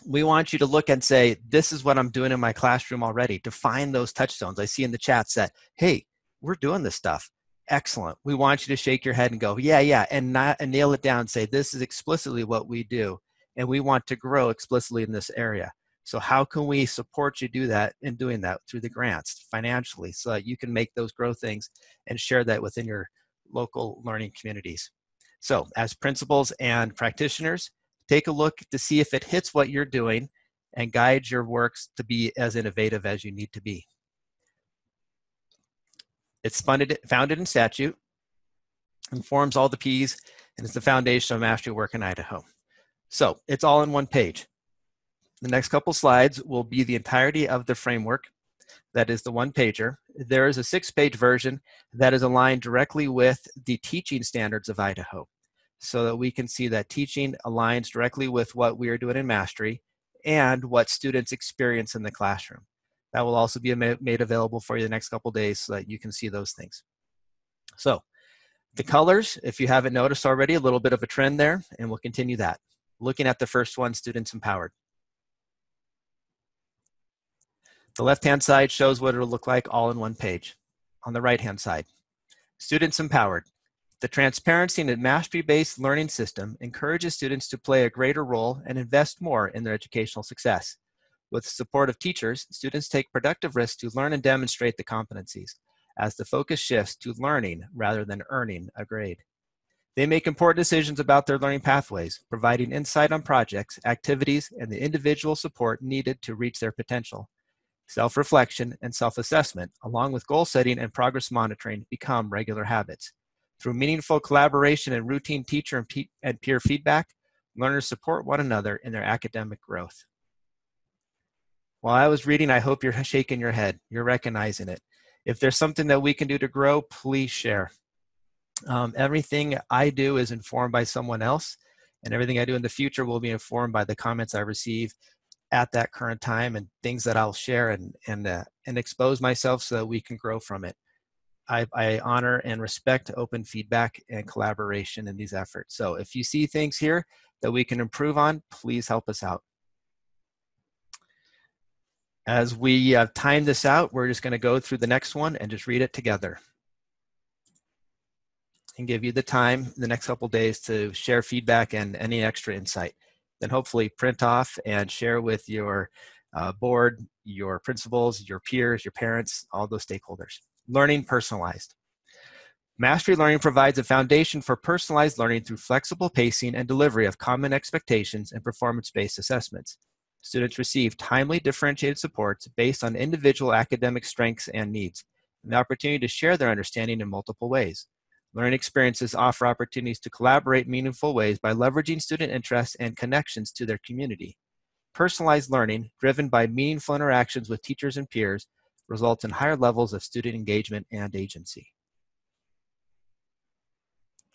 we want you to look and say, this is what I'm doing in my classroom already. To find those touchstones. I see in the chats that, hey, we're doing this stuff. Excellent. We want you to shake your head and go, yeah, yeah, and, not, and nail it down and say, this is explicitly what we do. And we want to grow explicitly in this area. So how can we support you do that in doing that through the grants financially so that you can make those grow things and share that within your local learning communities. So as principals and practitioners, take a look to see if it hits what you're doing and guide your works to be as innovative as you need to be. It's funded, founded in statute, informs all the P's, and is the foundation of mastery work in Idaho. So it's all in one page. The next couple slides will be the entirety of the framework. That is the one pager. There is a six page version that is aligned directly with the teaching standards of Idaho so that we can see that teaching aligns directly with what we are doing in mastery and what students experience in the classroom. That will also be made available for you the next couple days so that you can see those things. So the colors, if you haven't noticed already, a little bit of a trend there, and we'll continue that. Looking at the first one, students empowered. The left-hand side shows what it'll look like all in one page. On the right-hand side, students empowered. The transparency and mastery-based learning system encourages students to play a greater role and invest more in their educational success. With the support of teachers, students take productive risks to learn and demonstrate the competencies as the focus shifts to learning rather than earning a grade. They make important decisions about their learning pathways, providing insight on projects, activities, and the individual support needed to reach their potential. Self reflection and self assessment, along with goal setting and progress monitoring, become regular habits. Through meaningful collaboration and routine teacher and, pe- and peer feedback, learners support one another in their academic growth. While I was reading, I hope you're shaking your head. You're recognizing it. If there's something that we can do to grow, please share. Um, everything I do is informed by someone else, and everything I do in the future will be informed by the comments I receive at that current time and things that I'll share and and uh, and expose myself so that we can grow from it. I, I honor and respect open feedback and collaboration in these efforts. So if you see things here that we can improve on, please help us out. As we time this out, we're just going to go through the next one and just read it together and give you the time in the next couple days to share feedback and any extra insight then hopefully print off and share with your uh, board, your principals, your peers, your parents, all those stakeholders. Learning personalized. Mastery Learning provides a foundation for personalized learning through flexible pacing and delivery of common expectations and performance based assessments. Students receive timely, differentiated supports based on individual academic strengths and needs, and the opportunity to share their understanding in multiple ways. Learning experiences offer opportunities to collaborate meaningful ways by leveraging student interests and connections to their community. Personalized learning, driven by meaningful interactions with teachers and peers, results in higher levels of student engagement and agency.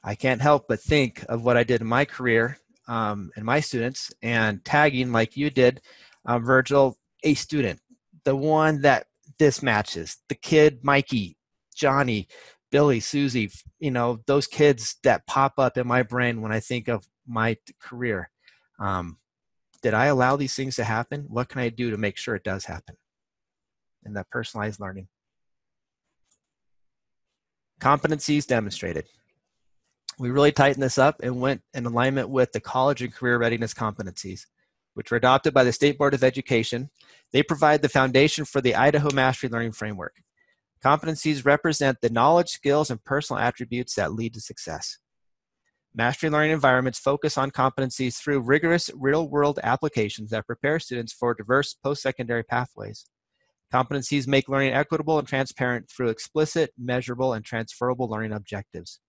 I can't help but think of what I did in my career um, and my students and tagging like you did, um, Virgil, a student, the one that this matches, the kid, Mikey, Johnny, Billy, Susie, you know, those kids that pop up in my brain when I think of my career. Um, did I allow these things to happen? What can I do to make sure it does happen? And that personalized learning. Competencies demonstrated. We really tightened this up and went in alignment with the college and career readiness competencies, which were adopted by the State Board of Education. They provide the foundation for the Idaho Mastery Learning Framework. Competencies represent the knowledge, skills, and personal attributes that lead to success. Mastery learning environments focus on competencies through rigorous real world applications that prepare students for diverse post secondary pathways. Competencies make learning equitable and transparent through explicit, measurable, and transferable learning objectives.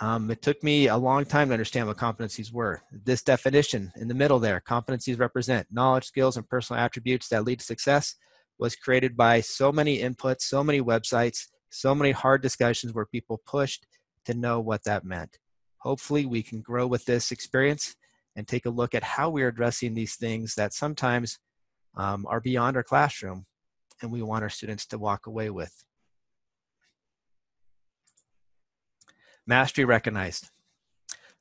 Um, it took me a long time to understand what competencies were. This definition in the middle there competencies represent knowledge, skills, and personal attributes that lead to success was created by so many inputs, so many websites, so many hard discussions where people pushed to know what that meant. Hopefully, we can grow with this experience and take a look at how we're addressing these things that sometimes um, are beyond our classroom and we want our students to walk away with. Mastery recognized.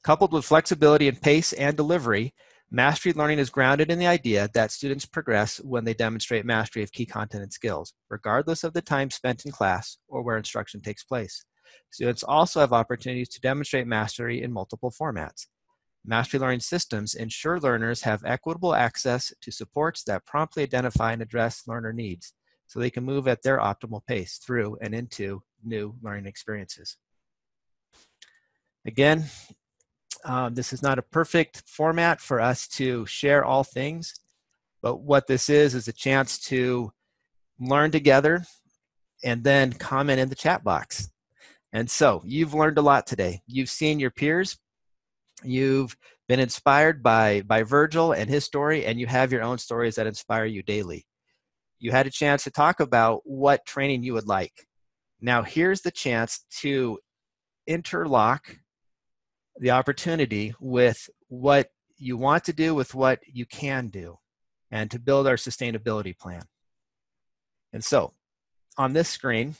Coupled with flexibility in pace and delivery, mastery learning is grounded in the idea that students progress when they demonstrate mastery of key content and skills, regardless of the time spent in class or where instruction takes place. Students also have opportunities to demonstrate mastery in multiple formats. Mastery learning systems ensure learners have equitable access to supports that promptly identify and address learner needs so they can move at their optimal pace through and into new learning experiences. Again, um, this is not a perfect format for us to share all things, but what this is is a chance to learn together and then comment in the chat box. And so you've learned a lot today. You've seen your peers. You've been inspired by, by Virgil and his story, and you have your own stories that inspire you daily. You had a chance to talk about what training you would like. Now, here's the chance to interlock the opportunity with what you want to do with what you can do and to build our sustainability plan. And so on this screen,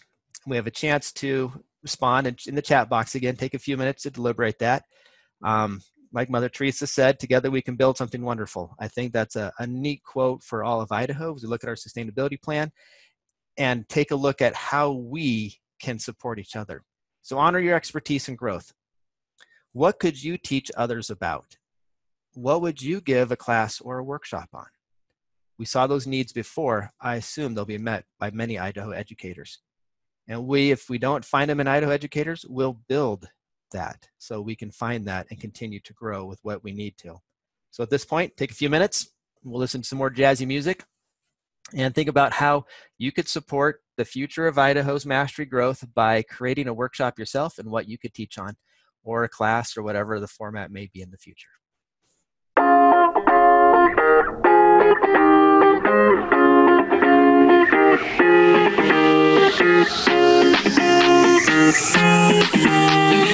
we have a chance to respond in the chat box again. Take a few minutes to deliberate that. Um, like Mother Teresa said, together we can build something wonderful. I think that's a, a neat quote for all of Idaho as we look at our sustainability plan and take a look at how we can support each other. So honor your expertise and growth. What could you teach others about? What would you give a class or a workshop on? We saw those needs before. I assume they'll be met by many Idaho educators. And we, if we don't find them in Idaho educators, we'll build that so we can find that and continue to grow with what we need to. So at this point, take a few minutes. We'll listen to some more jazzy music and think about how you could support the future of Idaho's mastery growth by creating a workshop yourself and what you could teach on, or a class, or whatever the format may be in the future. I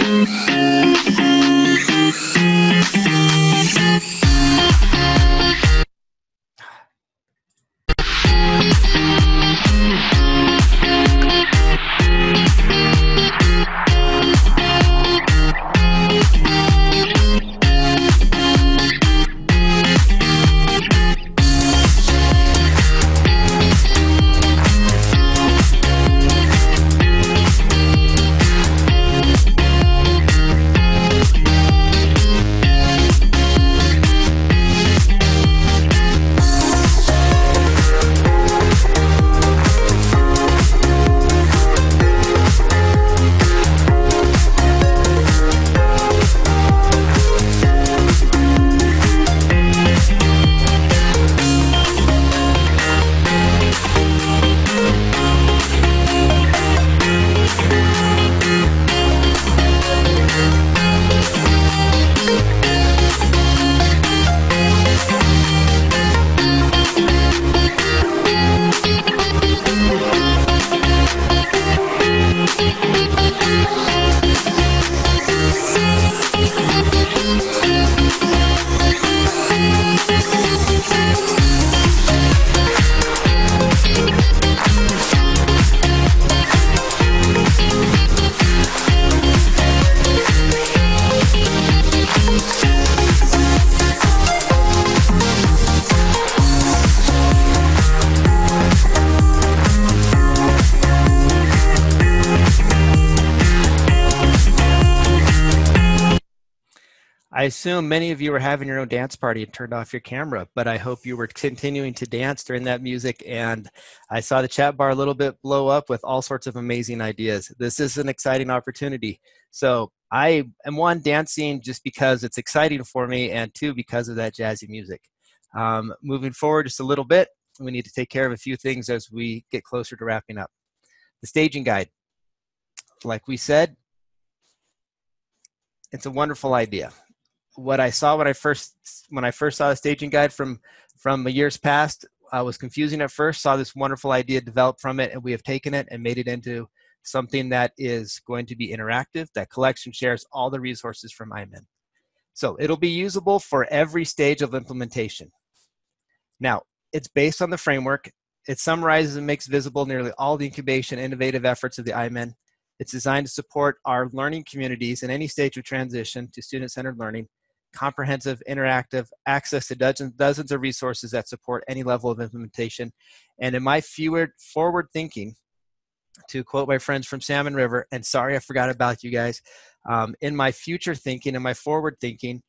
assume many of you were having your own dance party and turned off your camera, but I hope you were continuing to dance during that music. And I saw the chat bar a little bit blow up with all sorts of amazing ideas. This is an exciting opportunity. So I am one dancing just because it's exciting for me, and two because of that jazzy music. Um, moving forward just a little bit, we need to take care of a few things as we get closer to wrapping up. The staging guide. Like we said, it's a wonderful idea what I saw when I first when I first saw the staging guide from from years past I was confusing at first. Saw this wonderful idea develop from it, and we have taken it and made it into something that is going to be interactive, that collection shares all the resources from IMEN. So it'll be usable for every stage of implementation. Now, it's based on the framework. It summarizes and makes visible nearly all the incubation innovative efforts of the IMEN. It's designed to support our learning communities in any stage of transition to student-centered learning, comprehensive, interactive, access to dozens, dozens of resources that support any level of implementation. And in my forward thinking, to quote my friends from Salmon River, and sorry I forgot about you guys, um, in my future thinking and my forward thinking,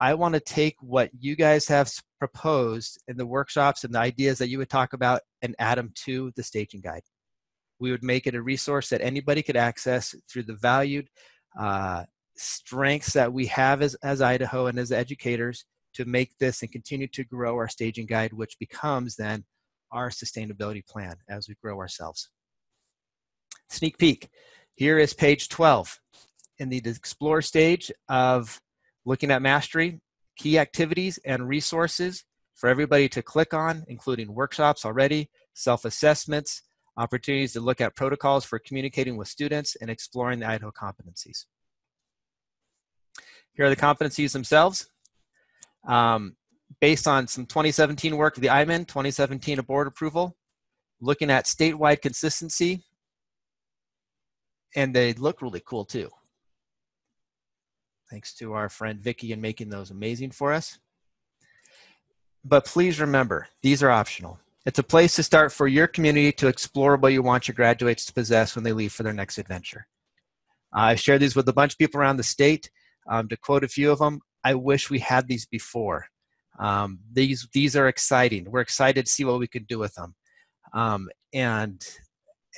I want to take what you guys have proposed in the workshops and the ideas that you would talk about and add them to the staging guide. We would make it a resource that anybody could access through the valued uh, strengths that we have as, as Idaho and as educators to make this and continue to grow our staging guide, which becomes then our sustainability plan as we grow ourselves. Sneak peek. Here is page 12 in the explore stage of looking at mastery, key activities and resources for everybody to click on, including workshops already, self-assessments, opportunities to look at protocols for communicating with students and exploring the Idaho competencies. Here are the competencies themselves. Um, based on some 2017 work of the IMEN, 2017 a board approval, looking at statewide consistency, and they look really cool too. Thanks to our friend Vicky in making those amazing for us. But please remember, these are optional. It's a place to start for your community to explore what you want your graduates to possess when they leave for their next adventure. I've shared these with a bunch of people around the state. Um, to quote a few of them, I wish we had these before. Um, these these are exciting. We're excited to see what we can do with them, um, and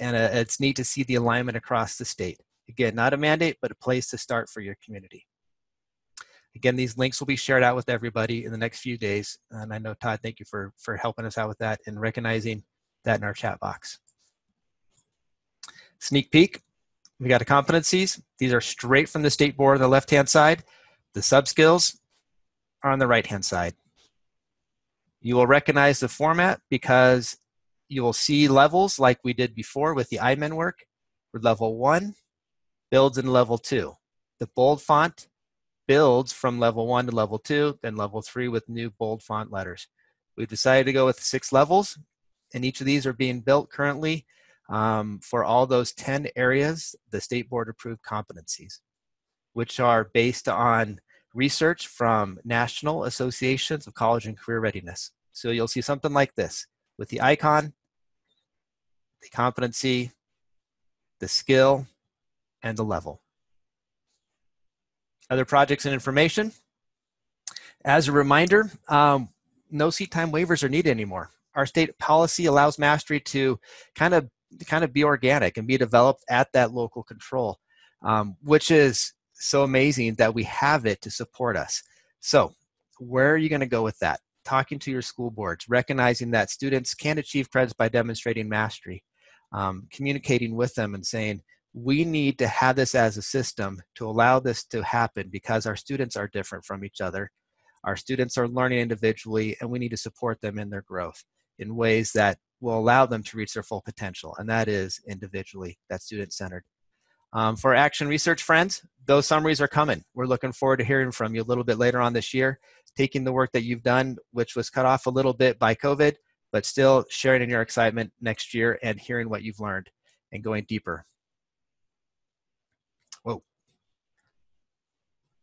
and uh, it's neat to see the alignment across the state. Again, not a mandate, but a place to start for your community. Again, these links will be shared out with everybody in the next few days. And I know, Todd, thank you for, for helping us out with that and recognizing that in our chat box. Sneak peek, we got the competencies. These are straight from the state board on the left-hand side. The sub-skills are on the right-hand side. You will recognize the format because you will see levels like we did before with the IMEN work. For level one, builds in level two. The bold font builds from level one to level two, then level three with new bold font letters. We've decided to go with six levels, and each of these are being built currently um, for all those 10 areas, the state board approved competencies, which are based on research from national associations of college and career readiness. So you'll see something like this with the icon, the competency, the skill, and the level other projects and information. As a reminder, um, no seat time waivers are needed anymore. Our state policy allows mastery to kind of kind of be organic and be developed at that local control, um, which is so amazing that we have it to support us. So, where are you going to go with that? Talking to your school boards, recognizing that students can achieve credits by demonstrating mastery, um, communicating with them and saying, we need to have this as a system to allow this to happen because our students are different from each other. Our students are learning individually, and we need to support them in their growth in ways that will allow them to reach their full potential, and that is individually, that's student centered. Um, for Action Research friends, those summaries are coming. We're looking forward to hearing from you a little bit later on this year, taking the work that you've done, which was cut off a little bit by COVID, but still sharing in your excitement next year and hearing what you've learned and going deeper. Whoa.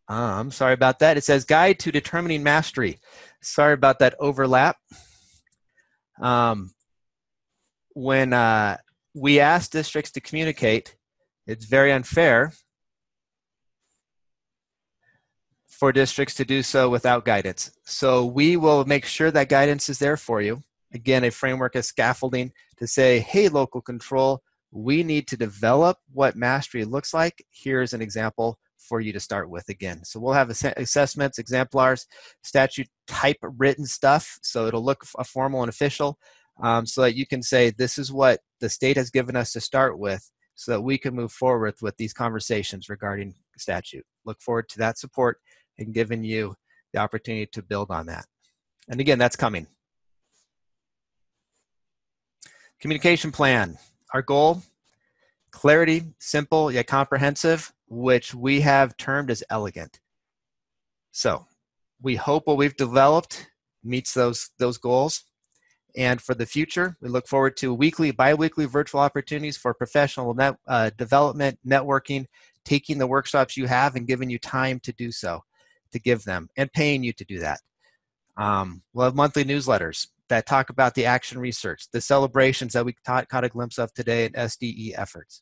Um, I'm sorry about that. It says Guide to Determining Mastery. Sorry about that overlap. Um, when uh, we ask districts to communicate, it's very unfair for districts to do so without guidance. So we will make sure that guidance is there for you. Again, a framework of scaffolding to say, hey, local control, we need to develop what mastery looks like. Here's an example for you to start with again. So we'll have assessments, exemplars, statute type written stuff. So it'll look formal and official um, so that you can say, this is what the state has given us to start with so that we can move forward with these conversations regarding statute. Look forward to that support and giving you the opportunity to build on that. And again, that's coming. Communication plan. Our goal Clarity, simple yet comprehensive, which we have termed as elegant. So we hope what we've developed meets those, those goals. And for the future, we look forward to weekly, bi-weekly virtual opportunities for professional net, uh, development, networking, taking the workshops you have and giving you time to do so, to give them, and paying you to do that. Um, we'll have monthly newsletters that talk about the action research, the celebrations that we caught, caught a glimpse of today in SDE efforts.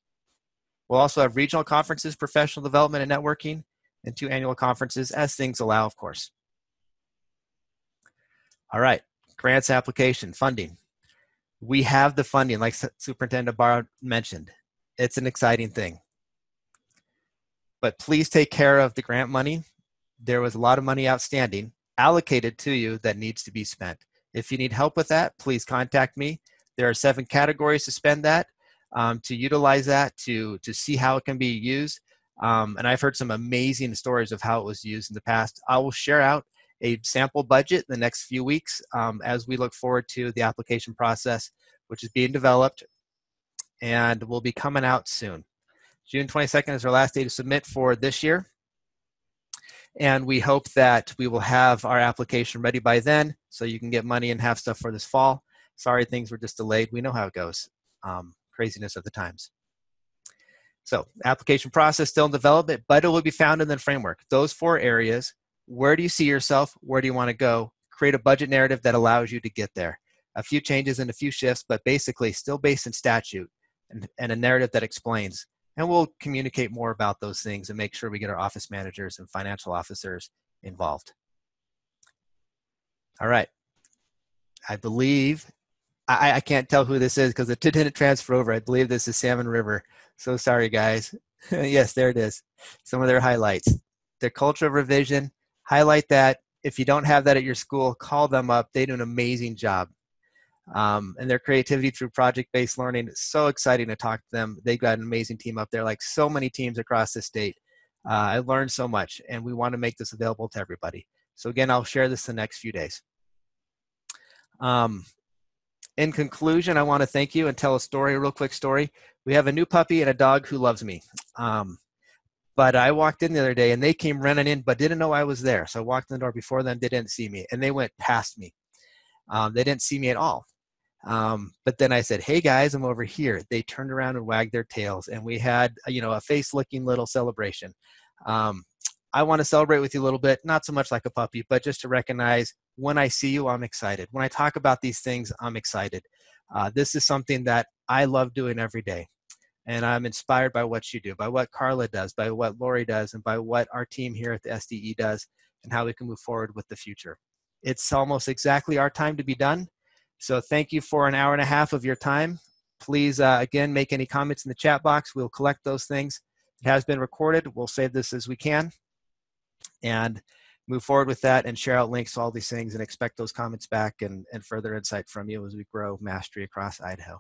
We'll also have regional conferences, professional development and networking, and two annual conferences as things allow, of course. All right, grants application, funding. We have the funding, like Superintendent Ybarra mentioned. It's an exciting thing. But please take care of the grant money. There was a lot of money outstanding allocated to you that needs to be spent. If you need help with that, please contact me. There are seven categories to spend that, um, to utilize that, to, to see how it can be used. Um, and I've heard some amazing stories of how it was used in the past. I will share out a sample budget in the next few weeks um, as we look forward to the application process, which is being developed and will be coming out soon. June 22nd is our last day to submit for this year. And we hope that we will have our application ready by then so you can get money and have stuff for this fall. Sorry, things were just delayed. We know how it goes. Um, craziness of the times. So, application process still in development, but it will be found in the framework. Those four areas where do you see yourself? Where do you want to go? Create a budget narrative that allows you to get there. A few changes and a few shifts, but basically still based in statute and, and a narrative that explains and we'll communicate more about those things and make sure we get our office managers and financial officers involved. All right. I believe, I, I can't tell who this is because it didn't transfer over. I believe this is Salmon River. So sorry, guys. yes, there it is. Some of their highlights. Their culture of revision, highlight that. If you don't have that at your school, call them up. They do an amazing job um, and their creativity through project-based learning. So exciting to talk to them. They've got an amazing team up there, like so many teams across the state. Uh, I learned so much, and we want to make this available to everybody. So again, I'll share this the next few days. Um, in conclusion, I want to thank you and tell a story, a real quick story. We have a new puppy and a dog who loves me. Um, but I walked in the other day and they came running in, but didn't know I was there. So I walked in the door before them, they didn't see me, and they went past me. Um, they didn't see me at all. Um, but then I said, "Hey guys, I'm over here." They turned around and wagged their tails, and we had you know a face-looking little celebration. Um, I want to celebrate with you a little bit, not so much like a puppy, but just to recognize when I see you, I'm excited. When I talk about these things, I'm excited. Uh, this is something that I love doing every day. And I'm inspired by what you do, by what Karla does, by what Lori does, and by what our team here at the SDE does, and how we can move forward with the future. It's almost exactly our time to be done. So thank you for an hour and a half of your time. Please, uh, again, make any comments in the chat box. We'll collect those things. It has been recorded. We'll save this as we can and move forward with that and share out links to all these things and expect those comments back and, and further insight from you as we grow mastery across Idaho.